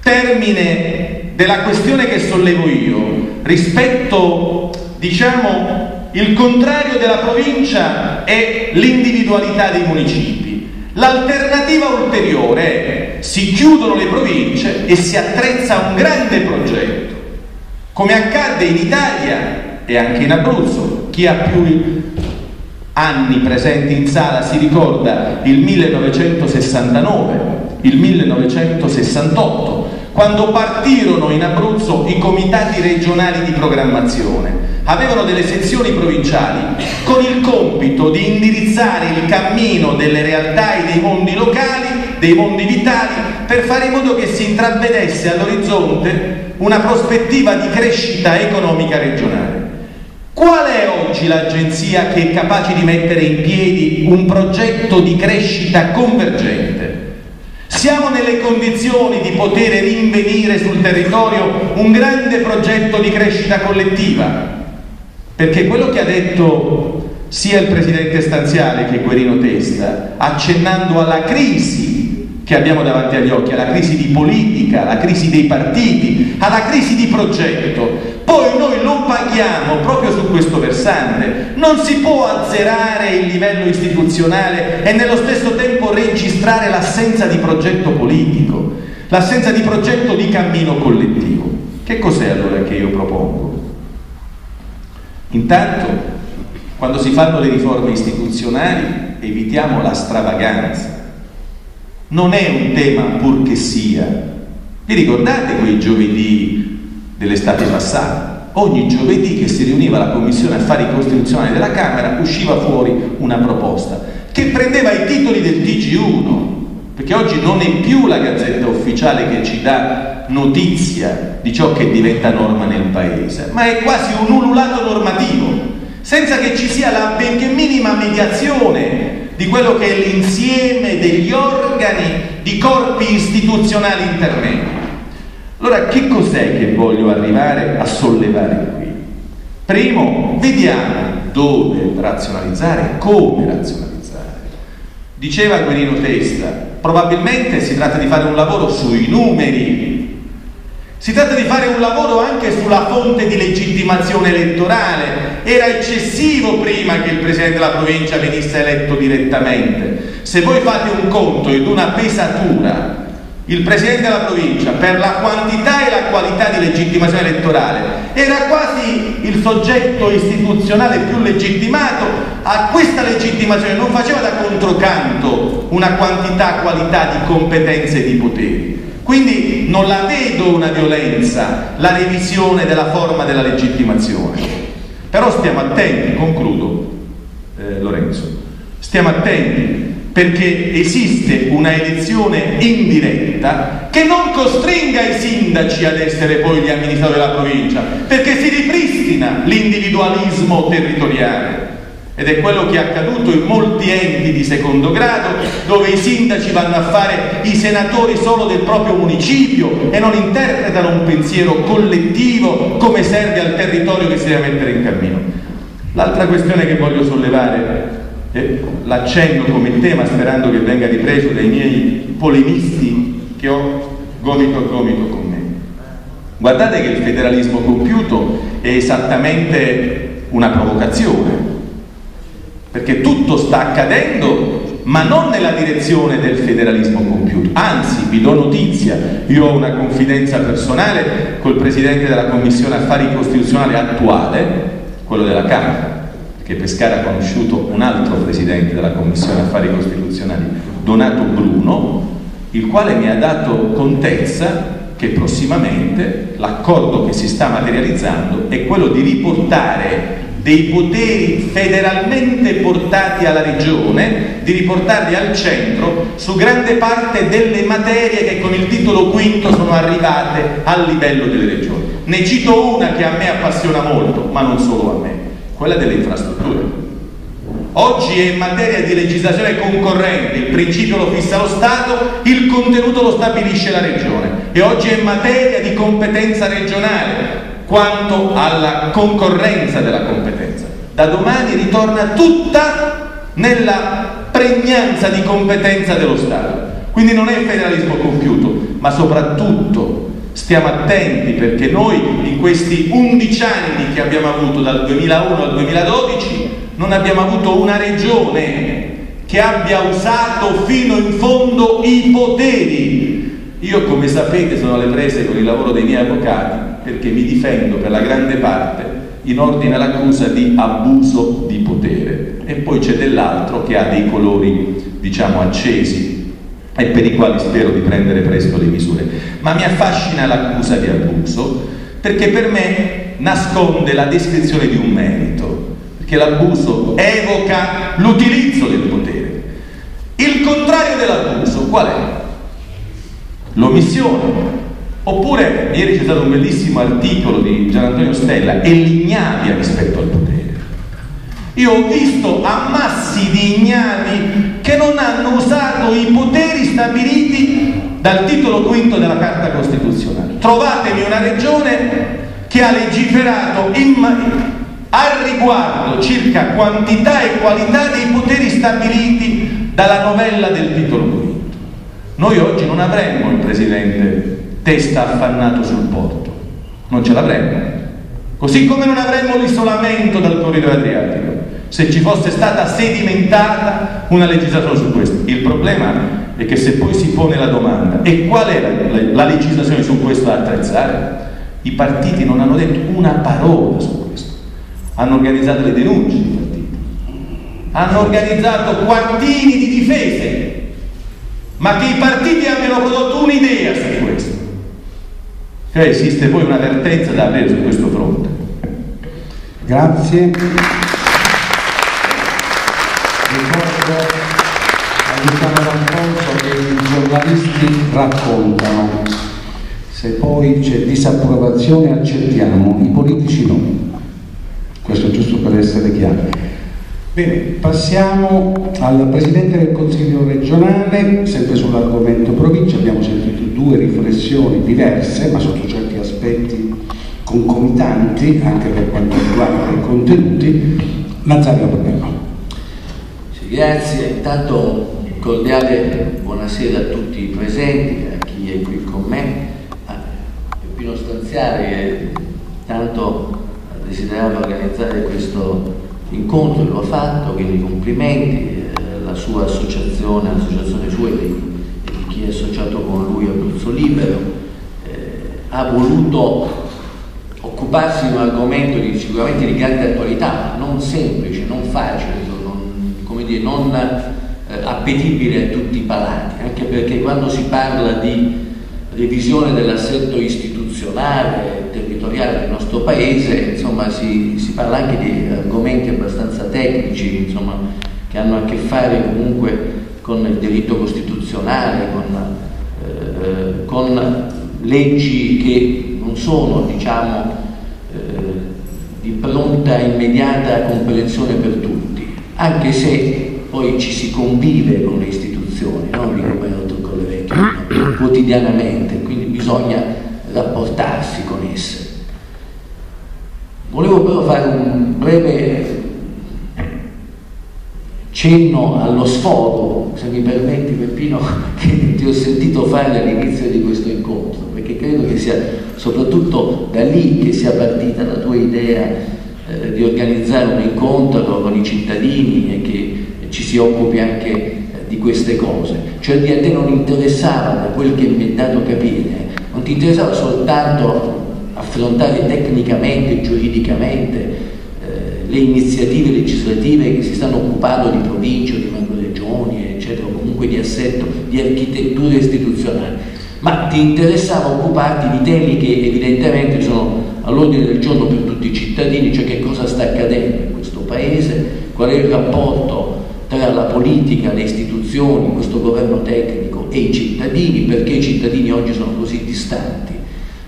termine della questione che sollevo io rispetto, diciamo, il contrario della provincia è l'individualità dei municipi. L'alternativa ulteriore è si chiudono le province e si attrezza un grande progetto, come accadde in Italia e anche in Abruzzo. Chi ha più anni presenti in sala si ricorda il 1969, il 1968, quando partirono in Abruzzo i comitati regionali di programmazione avevano delle sezioni provinciali con il compito di indirizzare il cammino delle realtà e dei mondi locali, dei mondi vitali, per fare in modo che si intravedesse all'orizzonte una prospettiva di crescita economica regionale. Qual è oggi l'agenzia che è capace di mettere in piedi un progetto di crescita convergente? Siamo nelle condizioni di poter rinvenire sul territorio un grande progetto di crescita collettiva, perché quello che ha detto sia il presidente Stanziale che Guerino Testa, accennando alla crisi che abbiamo davanti agli occhi, alla crisi di politica, alla crisi dei partiti, alla crisi di progetto. Poi noi lo paghiamo proprio su questo versante. Non si può azzerare il livello istituzionale e nello stesso tempo registrare l'assenza di progetto politico, l'assenza di progetto di cammino collettivo. Che cos'è allora che io propongo? Intanto quando si fanno le riforme istituzionali evitiamo la stravaganza. Non è un tema pur che sia. Vi ricordate quei giovedì dell'estate passata? Ogni giovedì che si riuniva la Commissione Affari Costituzionali della Camera usciva fuori una proposta che prendeva i titoli del TG1, perché oggi non è più la gazzetta ufficiale che ci dà notizia di ciò che diventa norma nel Paese, ma è quasi un ululato normativo senza che ci sia la benché minima mediazione di quello che è l'insieme degli organi di corpi istituzionali intermedi. Allora, che cos'è che voglio arrivare a sollevare qui? Primo, vediamo dove razionalizzare, come razionalizzare. Diceva Guerino Testa, probabilmente si tratta di fare un lavoro sui numeri, si tratta di fare un lavoro anche sulla fonte di legittimazione elettorale. Era eccessivo prima che il Presidente della provincia venisse eletto direttamente. Se voi fate un conto ed una pesatura, il Presidente della provincia, per la quantità e la qualità di legittimazione elettorale, era quasi il soggetto istituzionale più legittimato, a questa legittimazione non faceva da controcanto una quantità, qualità di competenze e di poteri. Quindi non la vedo una violenza, la revisione della forma della legittimazione. Però stiamo attenti, concludo eh, Lorenzo, stiamo attenti perché esiste una elezione indiretta che non costringa i sindaci ad essere poi gli amministratori della provincia, perché si ripristina l'individualismo territoriale. Ed è quello che è accaduto in molti enti di secondo grado, dove i sindaci vanno a fare i senatori solo del proprio municipio e non interpretano un pensiero collettivo come serve al territorio che si deve mettere in cammino. L'altra questione che voglio sollevare, eh, l'accenno come tema sperando che venga ripreso dai miei polemisti che ho gomito a gomito con me. Guardate che il federalismo compiuto è esattamente una provocazione perché tutto sta accadendo, ma non nella direzione del federalismo compiuto. Anzi, vi do notizia, io ho una confidenza personale col Presidente della Commissione Affari Costituzionali attuale, quello della Camera, che Pescara ha conosciuto un altro Presidente della Commissione Affari Costituzionali, Donato Bruno, il quale mi ha dato contezza che prossimamente l'accordo che si sta materializzando è quello di riportare dei poteri federalmente portati alla regione, di riportarli al centro su grande parte delle materie che con il titolo quinto sono arrivate al livello delle regioni. Ne cito una che a me appassiona molto, ma non solo a me, quella delle infrastrutture. Oggi è in materia di legislazione concorrente, il principio lo fissa lo Stato, il contenuto lo stabilisce la Regione e oggi è in materia di competenza regionale, quanto alla concorrenza della competenza. Da domani ritorna tutta nella pregnanza di competenza dello Stato. Quindi non è federalismo compiuto, ma soprattutto stiamo attenti perché noi in questi 11 anni che abbiamo avuto dal 2001 al 2012 non abbiamo avuto una regione che abbia usato fino in fondo i poteri. Io come sapete sono alle prese con il lavoro dei miei avvocati perché mi difendo per la grande parte in ordine all'accusa di abuso di potere. E poi c'è dell'altro che ha dei colori diciamo accesi e per i quali spero di prendere presto le misure. Ma mi affascina l'accusa di abuso perché per me nasconde la descrizione di un merito perché l'abuso evoca l'utilizzo del potere. Il contrario dell'abuso qual è? l'omissione Oppure, ieri c'è stato un bellissimo articolo di Gian Antonio Stella, è l'ignavia rispetto al potere. Io ho visto ammassi di ignavi che non hanno usato i poteri stabiliti dal titolo quinto della Carta Costituzionale. Trovatemi una regione che ha legiferato in, al riguardo circa quantità e qualità dei poteri stabiliti dalla novella del titolo V. Noi oggi non avremmo il Presidente testa affannato sul porto, non ce l'avremmo. Così come non avremmo l'isolamento dal corridoio adriatico, se ci fosse stata sedimentata una legislazione su questo. Il problema è che se poi si pone la domanda e qual è la, la legislazione su questo da attrezzare, i partiti non hanno detto una parola su questo. Hanno organizzato le denunce i partiti, hanno organizzato quantini di difese, ma che i partiti abbiano prodotto un'idea su questo. Cioè esiste poi un'avvertenza da avere su questo fronte. Grazie. Ricordo a Luciano D'Alfonso che i giornalisti raccontano, se poi c'è disapprovazione accettiamo, i politici no. Questo è giusto per essere chiari. Bene, passiamo al Presidente del Consiglio regionale, sempre sull'argomento provincia, abbiamo sentito due riflessioni diverse, ma sotto certi aspetti concomitanti, anche per quanto riguarda i contenuti. Nazario Prego. Sì, grazie, intanto cordiale buonasera a tutti i presenti, a chi è qui con me. Peppino Stanziari che tanto desiderava organizzare questo incontro e lo ha fatto, quindi complimenti, eh, la sua associazione, l'associazione sua e di, chi è associato con lui a Abruzzo Libero, eh, ha voluto occuparsi di un argomento di, sicuramente di grande attualità, non semplice, non facile, non, dire, non eh, appetibile a tutti i palati, anche perché quando si parla di revisione dell'assetto istituzionale, territoriale del nostro paese, insomma si, si, parla anche di argomenti abbastanza tecnici, insomma, che hanno a che fare comunque con il diritto costituzionale, con, eh, con leggi che non sono, diciamo, eh, di pronta immediata comprensione per tutti, anche se poi ci si convive con le istituzioni, no? dico vecchie, quotidianamente, quindi bisogna rapportarsi con esse. Volevo però fare un breve cenno allo sfogo, se mi permetti Peppino, *laughs* che ti ho sentito fare all'inizio di questo incontro, perché credo che sia soprattutto da lì che sia partita la tua idea eh, di organizzare un incontro con i cittadini e che ci si occupi anche eh, di queste cose. Cioè di a te non interessava, da quel che mi è dato capire, non ti interessava soltanto affrontare tecnicamente, giuridicamente eh, le iniziative legislative che si stanno occupando di province di macroregioni, eccetera, comunque di assetto, di architettura istituzionale, ma ti interessava occuparti di temi che evidentemente sono all'ordine del giorno per tutti i cittadini, cioè che cosa sta accadendo in questo paese, qual è il rapporto tra la politica, le istituzioni, questo governo tecnico e i cittadini, perché i cittadini oggi sono così distanti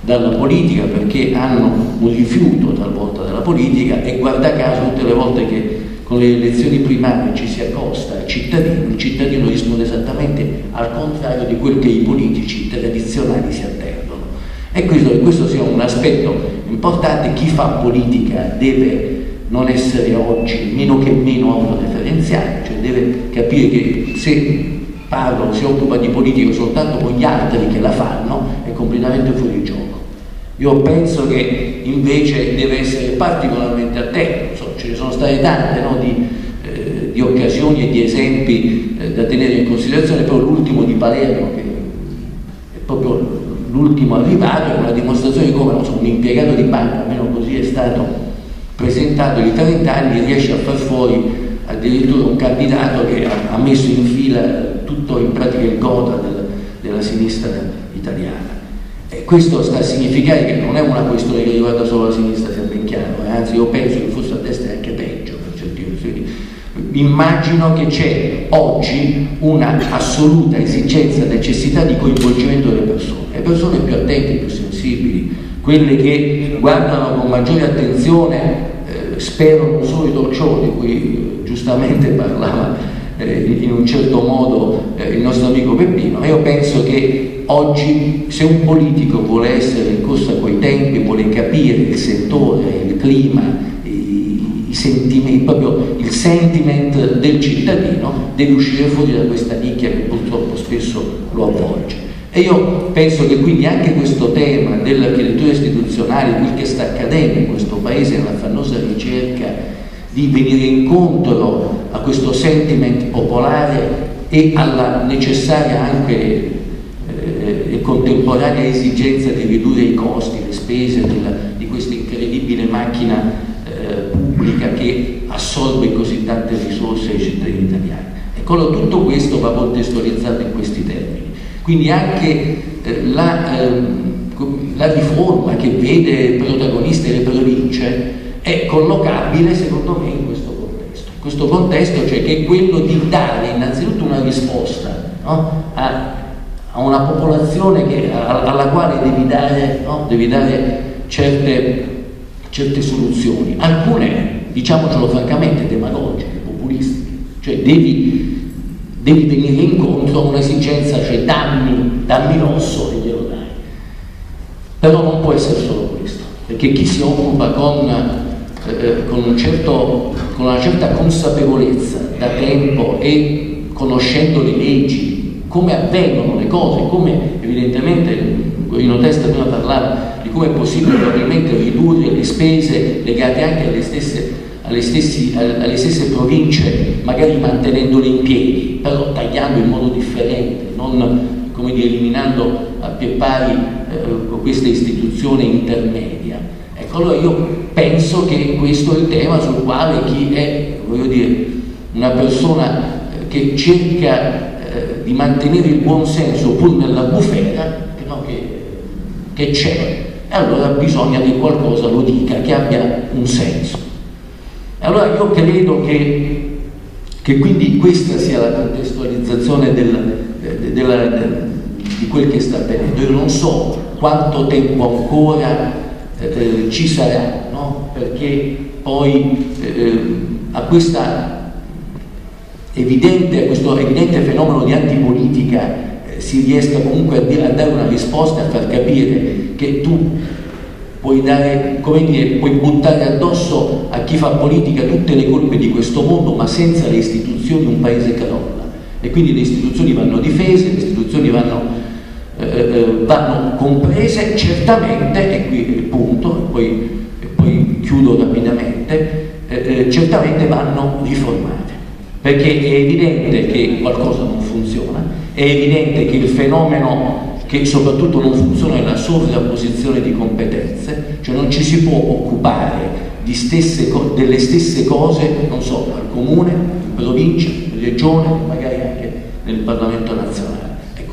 dalla politica, perché hanno un rifiuto talvolta della politica e guarda caso tutte le volte che con le elezioni primarie ci si accosta al cittadino, il cittadino risponde esattamente al contrario di quel che i politici tradizionali si attendono. E questo, questo sia un aspetto importante, chi fa politica deve non essere oggi meno che meno autoreferenziale, cioè deve capire che se parla o si occupa di politica soltanto con gli altri che la fanno è completamente fuori gioco. Io penso che invece deve essere particolarmente attento, so, ce ne sono state tante no, di, eh, di, occasioni e di esempi eh, da tenere in considerazione, però l'ultimo di Palermo, che è proprio l'ultimo arrivato, è una dimostrazione di come so, un impiegato di banca, almeno così è stato presentato di 30 anni riesce a far fuori addirittura un candidato che ha messo in fila tutto in pratica il gota del, della sinistra italiana. E questo sta a significare che non è una questione che riguarda solo la sinistra, sia ben chiaro, eh? anzi io penso che forse a destra anche peggio per certi versi. Immagino che c'è oggi una assoluta esigenza, necessità di coinvolgimento delle persone, le persone più attente, più sensibili, quelle che guardano con maggiore attenzione, eh, spero non solo i show di cui giustamente *laughs* parlava in un certo modo eh, il nostro amico Peppino, io penso che oggi se un politico vuole essere in corsa coi tempi, vuole capire il settore, il clima, i, sentimenti, proprio il sentiment del cittadino deve uscire fuori da questa nicchia che purtroppo spesso lo avvolge. E io penso che quindi anche questo tema dell'architettura istituzionale, quel che sta accadendo in questo paese nell'affannosa ricerca di venire incontro a questo sentiment popolare e alla necessaria anche eh, contemporanea esigenza di ridurre i costi, le spese della, di questa incredibile macchina eh, pubblica che assorbe così tante risorse ai cittadini italiani. Ecco, allora, tutto questo va contestualizzato in questi termini. Quindi anche eh, la, ehm, la riforma che vede protagoniste le province è collocabile secondo me in questo questo contesto cioè che è quello di dare innanzitutto una risposta no? a, a, una popolazione che, a, alla quale devi dare, no? devi dare certe, certe, soluzioni, alcune diciamocelo francamente demagogiche, populistiche, cioè devi devi venire incontro a un'esigenza, cioè dammi, dammi l'osso e glielo dai. Però non può essere solo questo, perché chi si occupa con, eh, con, un certo, con una certa consapevolezza da tempo e conoscendo le leggi, come avvengono le cose, come evidentemente Guarino Testa prima parlava di come è possibile probabilmente ridurre le spese legate anche alle stesse alle, stessi, alle stesse province, magari mantenendole in piedi, però tagliando in modo differente, non come dire, eliminando a pie pari eh, questa istituzione intermedia. Allora io penso che questo è il tema sul quale chi è, voglio dire, una persona eh, che cerca eh, di mantenere il buon senso pur nella bufera, no, che, c'è, e allora bisogna che qualcosa lo dica, che abbia un senso. Allora io credo che, che quindi questa sia la contestualizzazione del, della, di quel che sta avvenendo. Io non so quanto tempo ancora eh, ci sarà, no? perché poi eh, a, evidente, questo evidente fenomeno di antipolitica eh, si riesca comunque a, a dare una risposta, a far capire che tu puoi, dare, dire, puoi buttare addosso a chi fa politica tutte le colpe di questo mondo, ma senza le istituzioni un paese crolla. E quindi le istituzioni vanno difese, le istituzioni vanno, eh, eh, vanno comprese, certamente, e qui è il punto, e poi, e poi chiudo rapidamente, eh, eh, certamente vanno riformate. Perché è evidente che qualcosa non funziona, è evidente che il fenomeno che soprattutto non funziona nella sovrapposizione di competenze, cioè non ci si può occupare stesse, delle stesse cose, non so, al comune, in provincia, in regione, magari anche nel Parlamento nazionale.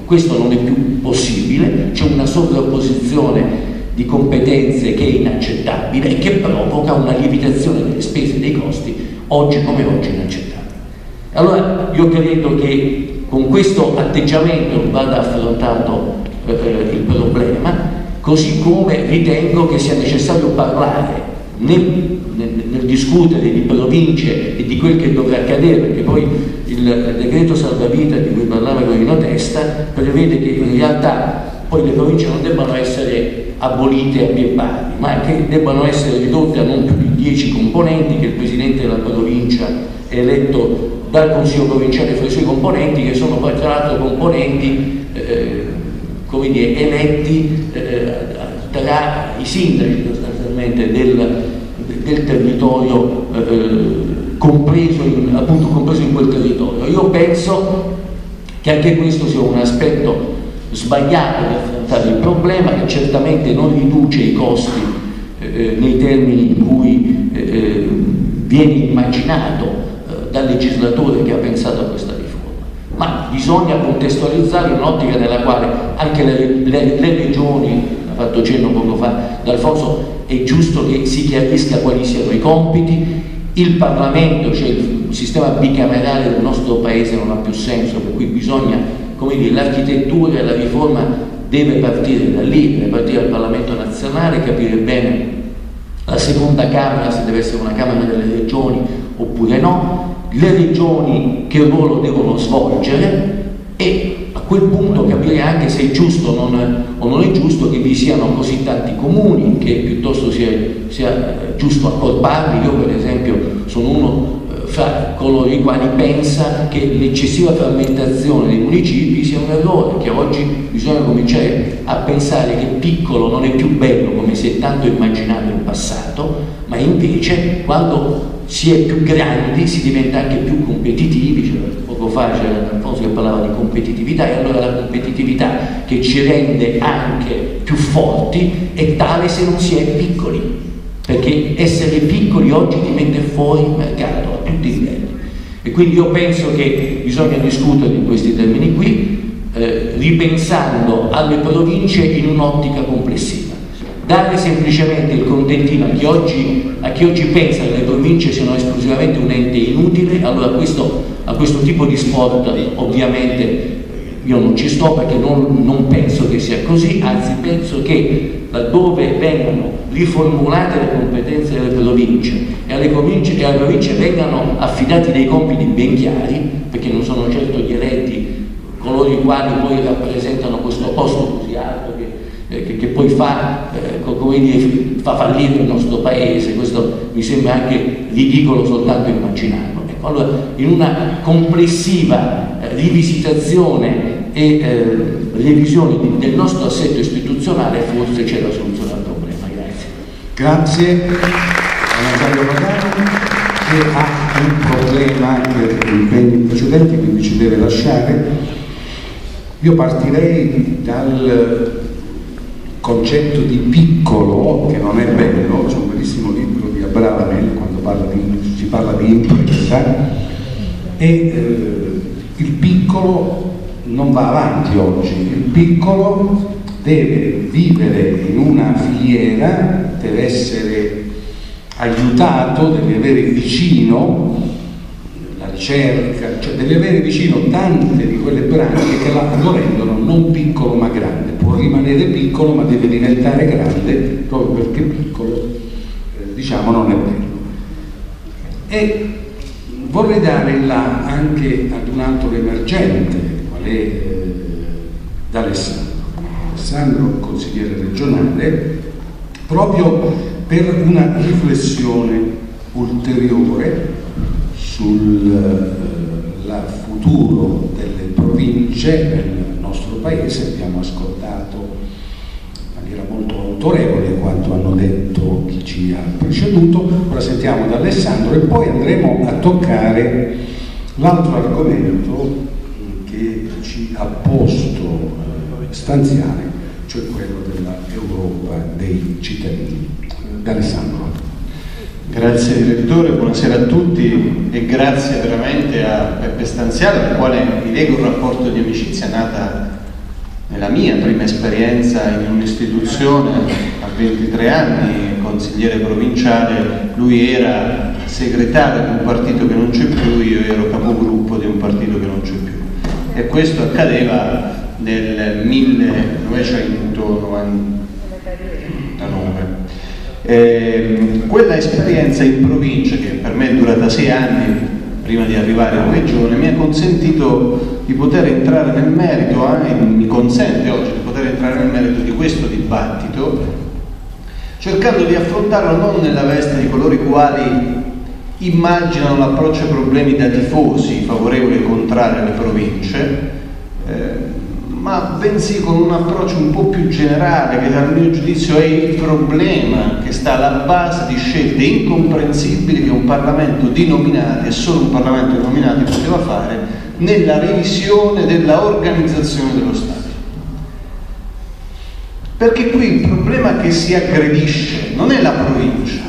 Questo non è più possibile, c'è una sovrapposizione di competenze che è inaccettabile e che provoca una lievitazione delle spese e dei costi oggi come oggi inaccettabile. Allora io credo che con questo atteggiamento vada affrontato eh, il problema, così come ritengo che sia necessario parlare nel, discutere di province e di quel che dovrà accadere, perché poi il decreto salvavita di cui parlava Corino Testa prevede che in realtà poi le province non debbano essere abolite a pie pari, ma che debbano essere ridotte a non più di 10 componenti, che il Presidente della provincia è eletto dal Consiglio provinciale fra i suoi componenti, che sono poi tra l'altro componenti eh, come dire, eletti eh, tra i sindaci sostanzialmente del, del territorio eh, compreso, in, appunto, compreso in quel territorio. Io penso che anche questo sia un aspetto sbagliato di affrontare il problema, che certamente non riduce i costi eh, nei termini in cui eh, eh, viene immaginato eh, dal legislatore che ha pensato a questa riforma ma bisogna contestualizzare un'ottica nella quale anche le, le, le regioni, fatto cenno poco fa D'Alfonso, è giusto che si chiarisca quali siano i compiti, il Parlamento, cioè il sistema bicamerale del nostro paese non ha più senso, per cui bisogna, come dire, l'architettura e la riforma deve partire da lì, deve partire dal Parlamento nazionale, capire bene la seconda Camera, se deve essere una Camera delle regioni oppure no, le regioni che ruolo devono svolgere e quel punto capire anche se è giusto o non, o non è giusto che vi siano così tanti comuni, che piuttosto sia, sia eh, giusto accorparli. Io per esempio sono uno eh, fra coloro i quali pensa che l'eccessiva frammentazione dei municipi sia un errore, che oggi bisogna cominciare a pensare che piccolo non è più bello come si è tanto immaginato in passato, ma invece quando si è più grandi si diventa anche più competitivi, cioè, poco fa c'era Alfonso che parlava di competitività e allora la competitività che ci rende anche più forti è tale se non si è piccoli, perché essere piccoli oggi ti mette fuori il mercato a tutti i livelli. E quindi io penso che bisogna discutere in questi termini qui, eh, ripensando alle province in un'ottica complessiva dare semplicemente il contentino a chi, oggi, a chi oggi pensa che le province siano esclusivamente un ente inutile, allora questo, a questo tipo di sport ovviamente io non ci sto perché non, non, penso che sia così, anzi penso che laddove vengono riformulate le competenze delle province e alle, province, e alle province vengano affidati dei compiti ben chiari, perché non sono certo gli eletti coloro i quali poi rappresentano questo posto così alto eh, che, che, poi fa, eh, come dire, fa fallire il nostro paese, questo mi sembra anche ridicolo soltanto immaginarlo. Ecco, allora, in una complessiva eh, rivisitazione e eh, revisione del nostro assetto istituzionale forse c'è la soluzione al problema. Grazie. Grazie a Natalio Pagano che ha un problema per gli impegni precedenti, quindi ci deve lasciare. Io partirei dal concetto di piccolo, che non è bello, c'è un bellissimo libro di Abrahamel quando parla di, si parla di impresa, e eh, il piccolo non va avanti oggi, il piccolo deve vivere in una filiera, deve essere aiutato, deve avere vicino ricerca, cioè deve avere vicino tante di quelle branche che lo rendono non piccolo ma grande può rimanere piccolo ma deve diventare grande proprio perché piccolo eh, diciamo non è bello. E vorrei dare là anche ad un altro emergente, qual è eh, D'Alessandro. Alessandro, consigliere regionale, proprio per una riflessione ulteriore sul eh, futuro delle province nel nostro paese. Abbiamo ascoltato maniera molto autorevole quanto hanno detto chi ci ha preceduto. Ora sentiamo da Alessandro e poi andremo a toccare l'altro argomento che ci ha posto eh, stanziale, cioè quello dell'Europa dei cittadini. Da Alessandro. Grazie direttore, buonasera a tutti e grazie veramente a Peppe Stanziale, al quale mi leggo un rapporto di amicizia nata nella mia prima esperienza in un'istituzione a 23 anni, consigliere provinciale, lui era segretario di un partito che non c'è più, io ero capogruppo di un partito che non c'è più. E questo accadeva nel 1999. Eh, quella esperienza in provincia, che per me è durata sei anni, prima di arrivare in regione, mi ha consentito di poter entrare nel merito, eh, mi consente oggi di poter entrare nel merito di questo dibattito, cercando di affrontarlo non nella veste di coloro i quali immaginano l'approccio ai problemi da tifosi favorevoli e contrari alle province, eh, ma bensì con un approccio un po' più generale che dal mio giudizio è il problema che sta alla base di scelte incomprensibili che un Parlamento di nominati e solo un Parlamento di nominati poteva fare nella revisione della organizzazione dello Stato. Perché qui il problema che si aggredisce non è la provincia,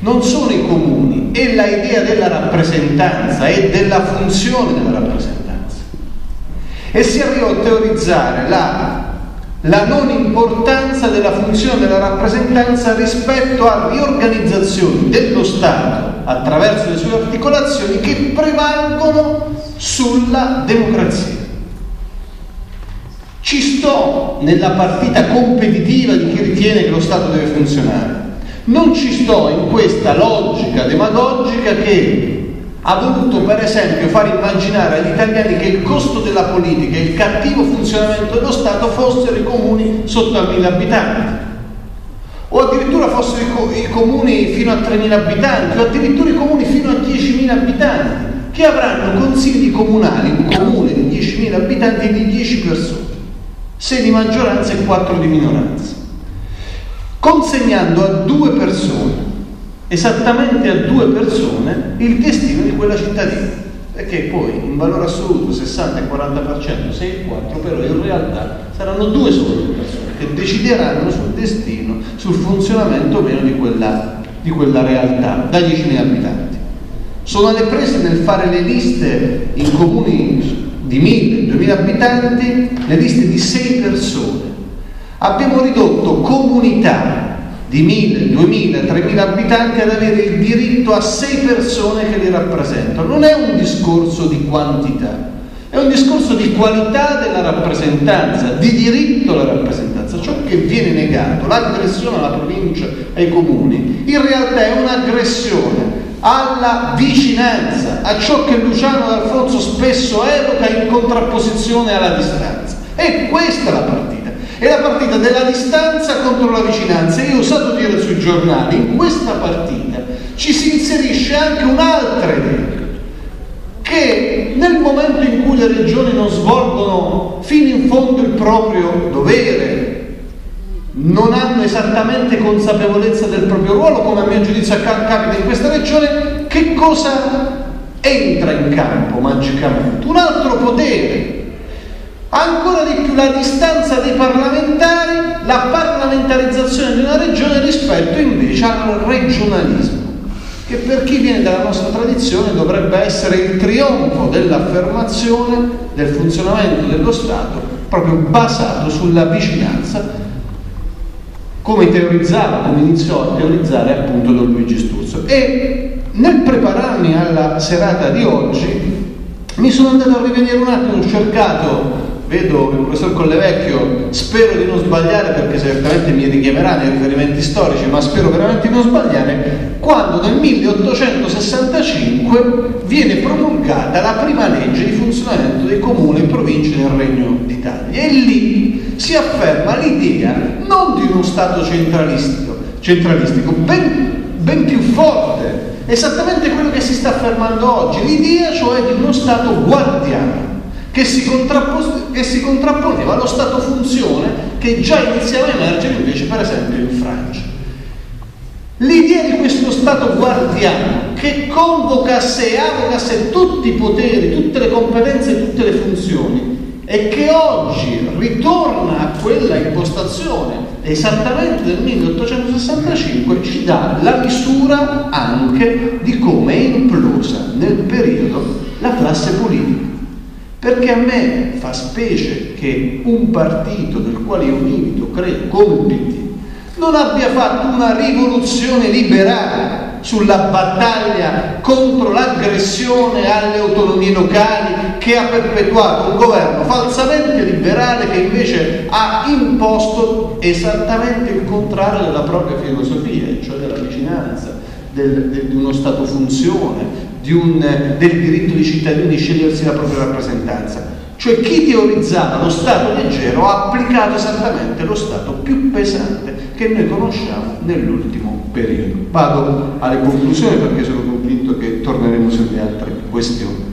non sono i comuni, è la idea della rappresentanza e della funzione della rappresentanza e si arrivò a teorizzare la, la non importanza della funzione della rappresentanza rispetto a riorganizzazioni dello Stato attraverso le sue articolazioni che prevalgono sulla democrazia. Ci sto nella partita competitiva di chi ritiene che lo Stato deve funzionare. Non ci sto in questa logica demagogica che ha voluto per esempio far immaginare agli italiani che il costo della politica e il cattivo funzionamento dello Stato fossero i comuni sotto a mille abitanti. O addirittura fossero i, comuni fino a 3.000 abitanti o addirittura i comuni fino a 10.000 abitanti che avranno consigli comunali, un comune di 10.000 abitanti di 10 persone, 6 di maggioranza e 4 di minoranza, consegnando a due persone esattamente a due persone il destino di quella cittadina. Perché poi in valore assoluto 60 e 40%, 6 e 4, però in realtà saranno due sole persone che decideranno sul destino, sul funzionamento o meno di quella, di quella realtà, da 10.000 abitanti. Sono alle prese nel fare le liste in comuni di 1.000, 2.000 abitanti, le liste di 6 persone. Abbiamo ridotto comunità di 1000, 2000, 3000 abitanti ad avere il diritto a sei persone che li rappresentano. Non è un discorso di quantità, è un discorso di qualità della rappresentanza, di diritto alla rappresentanza. Ciò che viene negato, l'aggressione alla provincia, ai comuni, in realtà è un'aggressione alla vicinanza, a ciò che Luciano D'Alfonso spesso evoca in contrapposizione alla distanza. E questa è la partita. È la partita della distanza contro la vicinanza. Io ho usato dire sui giornali, in questa partita ci si inserisce anche un'altra idea, che nel momento in cui le regioni non svolgono fino in fondo il proprio dovere, non hanno esattamente consapevolezza del proprio ruolo, come a mio giudizio capita in questa regione, che cosa entra in campo magicamente? Un altro potere Ancora di più la distanza dei parlamentari, la parlamentarizzazione di una regione rispetto invece al regionalismo, che per chi viene dalla nostra tradizione dovrebbe essere il trionfo dell'affermazione del funzionamento dello Stato proprio basato sulla vicinanza, come teorizzava, come iniziò a teorizzare appunto Don Luigi Sturzo. E nel prepararmi alla serata di oggi mi sono andato a rivedere un attimo, ho cercato vedo il professor Collevecchio, spero di non sbagliare perché certamente mi richiamerà nei riferimenti storici, ma spero veramente di non sbagliare, quando nel 1865 viene promulgata la prima legge di funzionamento dei comuni e province nel Regno d'Italia. E lì si afferma l'idea non di uno Stato centralistico, centralistico ben, ben più forte, esattamente quello che si sta affermando oggi, l'idea cioè di uno Stato guardiano che si, che si contrapponeva allo stato funzione che già iniziava a emergere invece per esempio in Francia. L'idea di questo Stato guardiano che convoca a sé, avoca a sé tutti i poteri, tutte le competenze, tutte le funzioni e che oggi ritorna a quella impostazione esattamente del 1865 ci dà la misura anche di come è implosa nel periodo la classe politica. Perché a me fa specie che un partito del quale io milito, il PD, non abbia fatto una rivoluzione liberale sulla battaglia contro l'aggressione alle autonomie locali che ha perpetuato un governo falsamente liberale che invece ha imposto esattamente il contrario della propria filosofia, cioè della vicinanza, del, del, di uno Stato funzione, un, del diritto dei cittadini di scegliersi la propria rappresentanza. Cioè chi teorizzava lo Stato leggero ha applicato esattamente lo Stato più pesante che noi conosciamo nell'ultimo periodo. Vado alle conclusioni perché sono convinto che torneremo sulle altre questioni.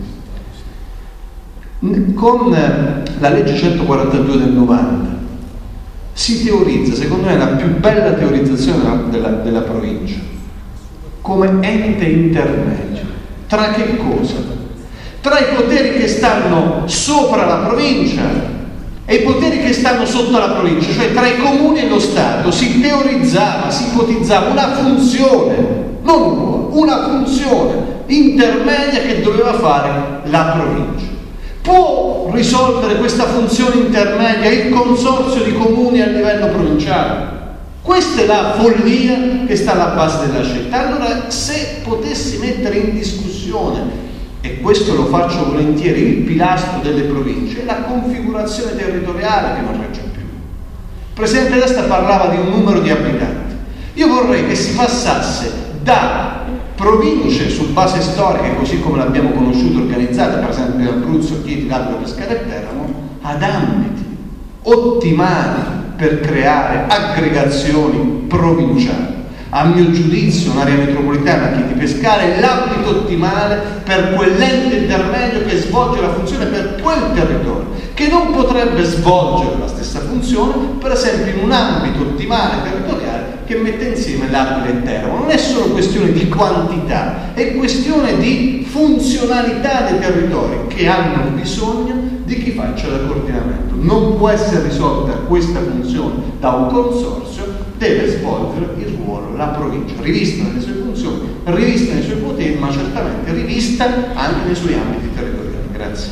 Con la legge 142 del 90 si teorizza, secondo me la più bella teorizzazione della, della provincia, come ente intermedio tra che cosa? Tra i poteri che stanno sopra la provincia e i poteri che stanno sotto la provincia, cioè tra i comuni e lo Stato, si teorizzava, si ipotizzava una funzione, non un una funzione intermedia che doveva fare la provincia. Può risolvere questa funzione intermedia il consorzio di comuni a livello provinciale? Questa è la follia che sta alla base della scelta. Allora, se potessi mettere in discussione, e questo lo faccio volentieri, il pilastro delle province, è la configurazione territoriale che non regge più. Il Presidente Desta parlava di un numero di abitanti. Io vorrei che si passasse da province su base storica, così come l'abbiamo conosciuto organizzata, per esempio Abruzzo, Chieti, L'Aquila, Pescara e Teramo, ad ambiti ottimali per creare aggregazioni provinciali. A mio giudizio un'area metropolitana di Pescara è l'ambito ottimale per quell'ente intermedio che svolge la funzione per quel territorio, che non potrebbe svolgere la stessa funzione, per esempio in un ambito ottimale territoriale che mette insieme l'Aquila e Teramo. Non è solo questione di quantità, è questione di funzionalità dei territori che hanno bisogno di chi faccia da coordinamento. Non può essere risolta questa funzione da un consorzio, deve svolgere il ruolo la provincia, rivista nelle sue funzioni, rivista nei suoi poteri, ma certamente rivista anche nei suoi ambiti territoriali. Grazie.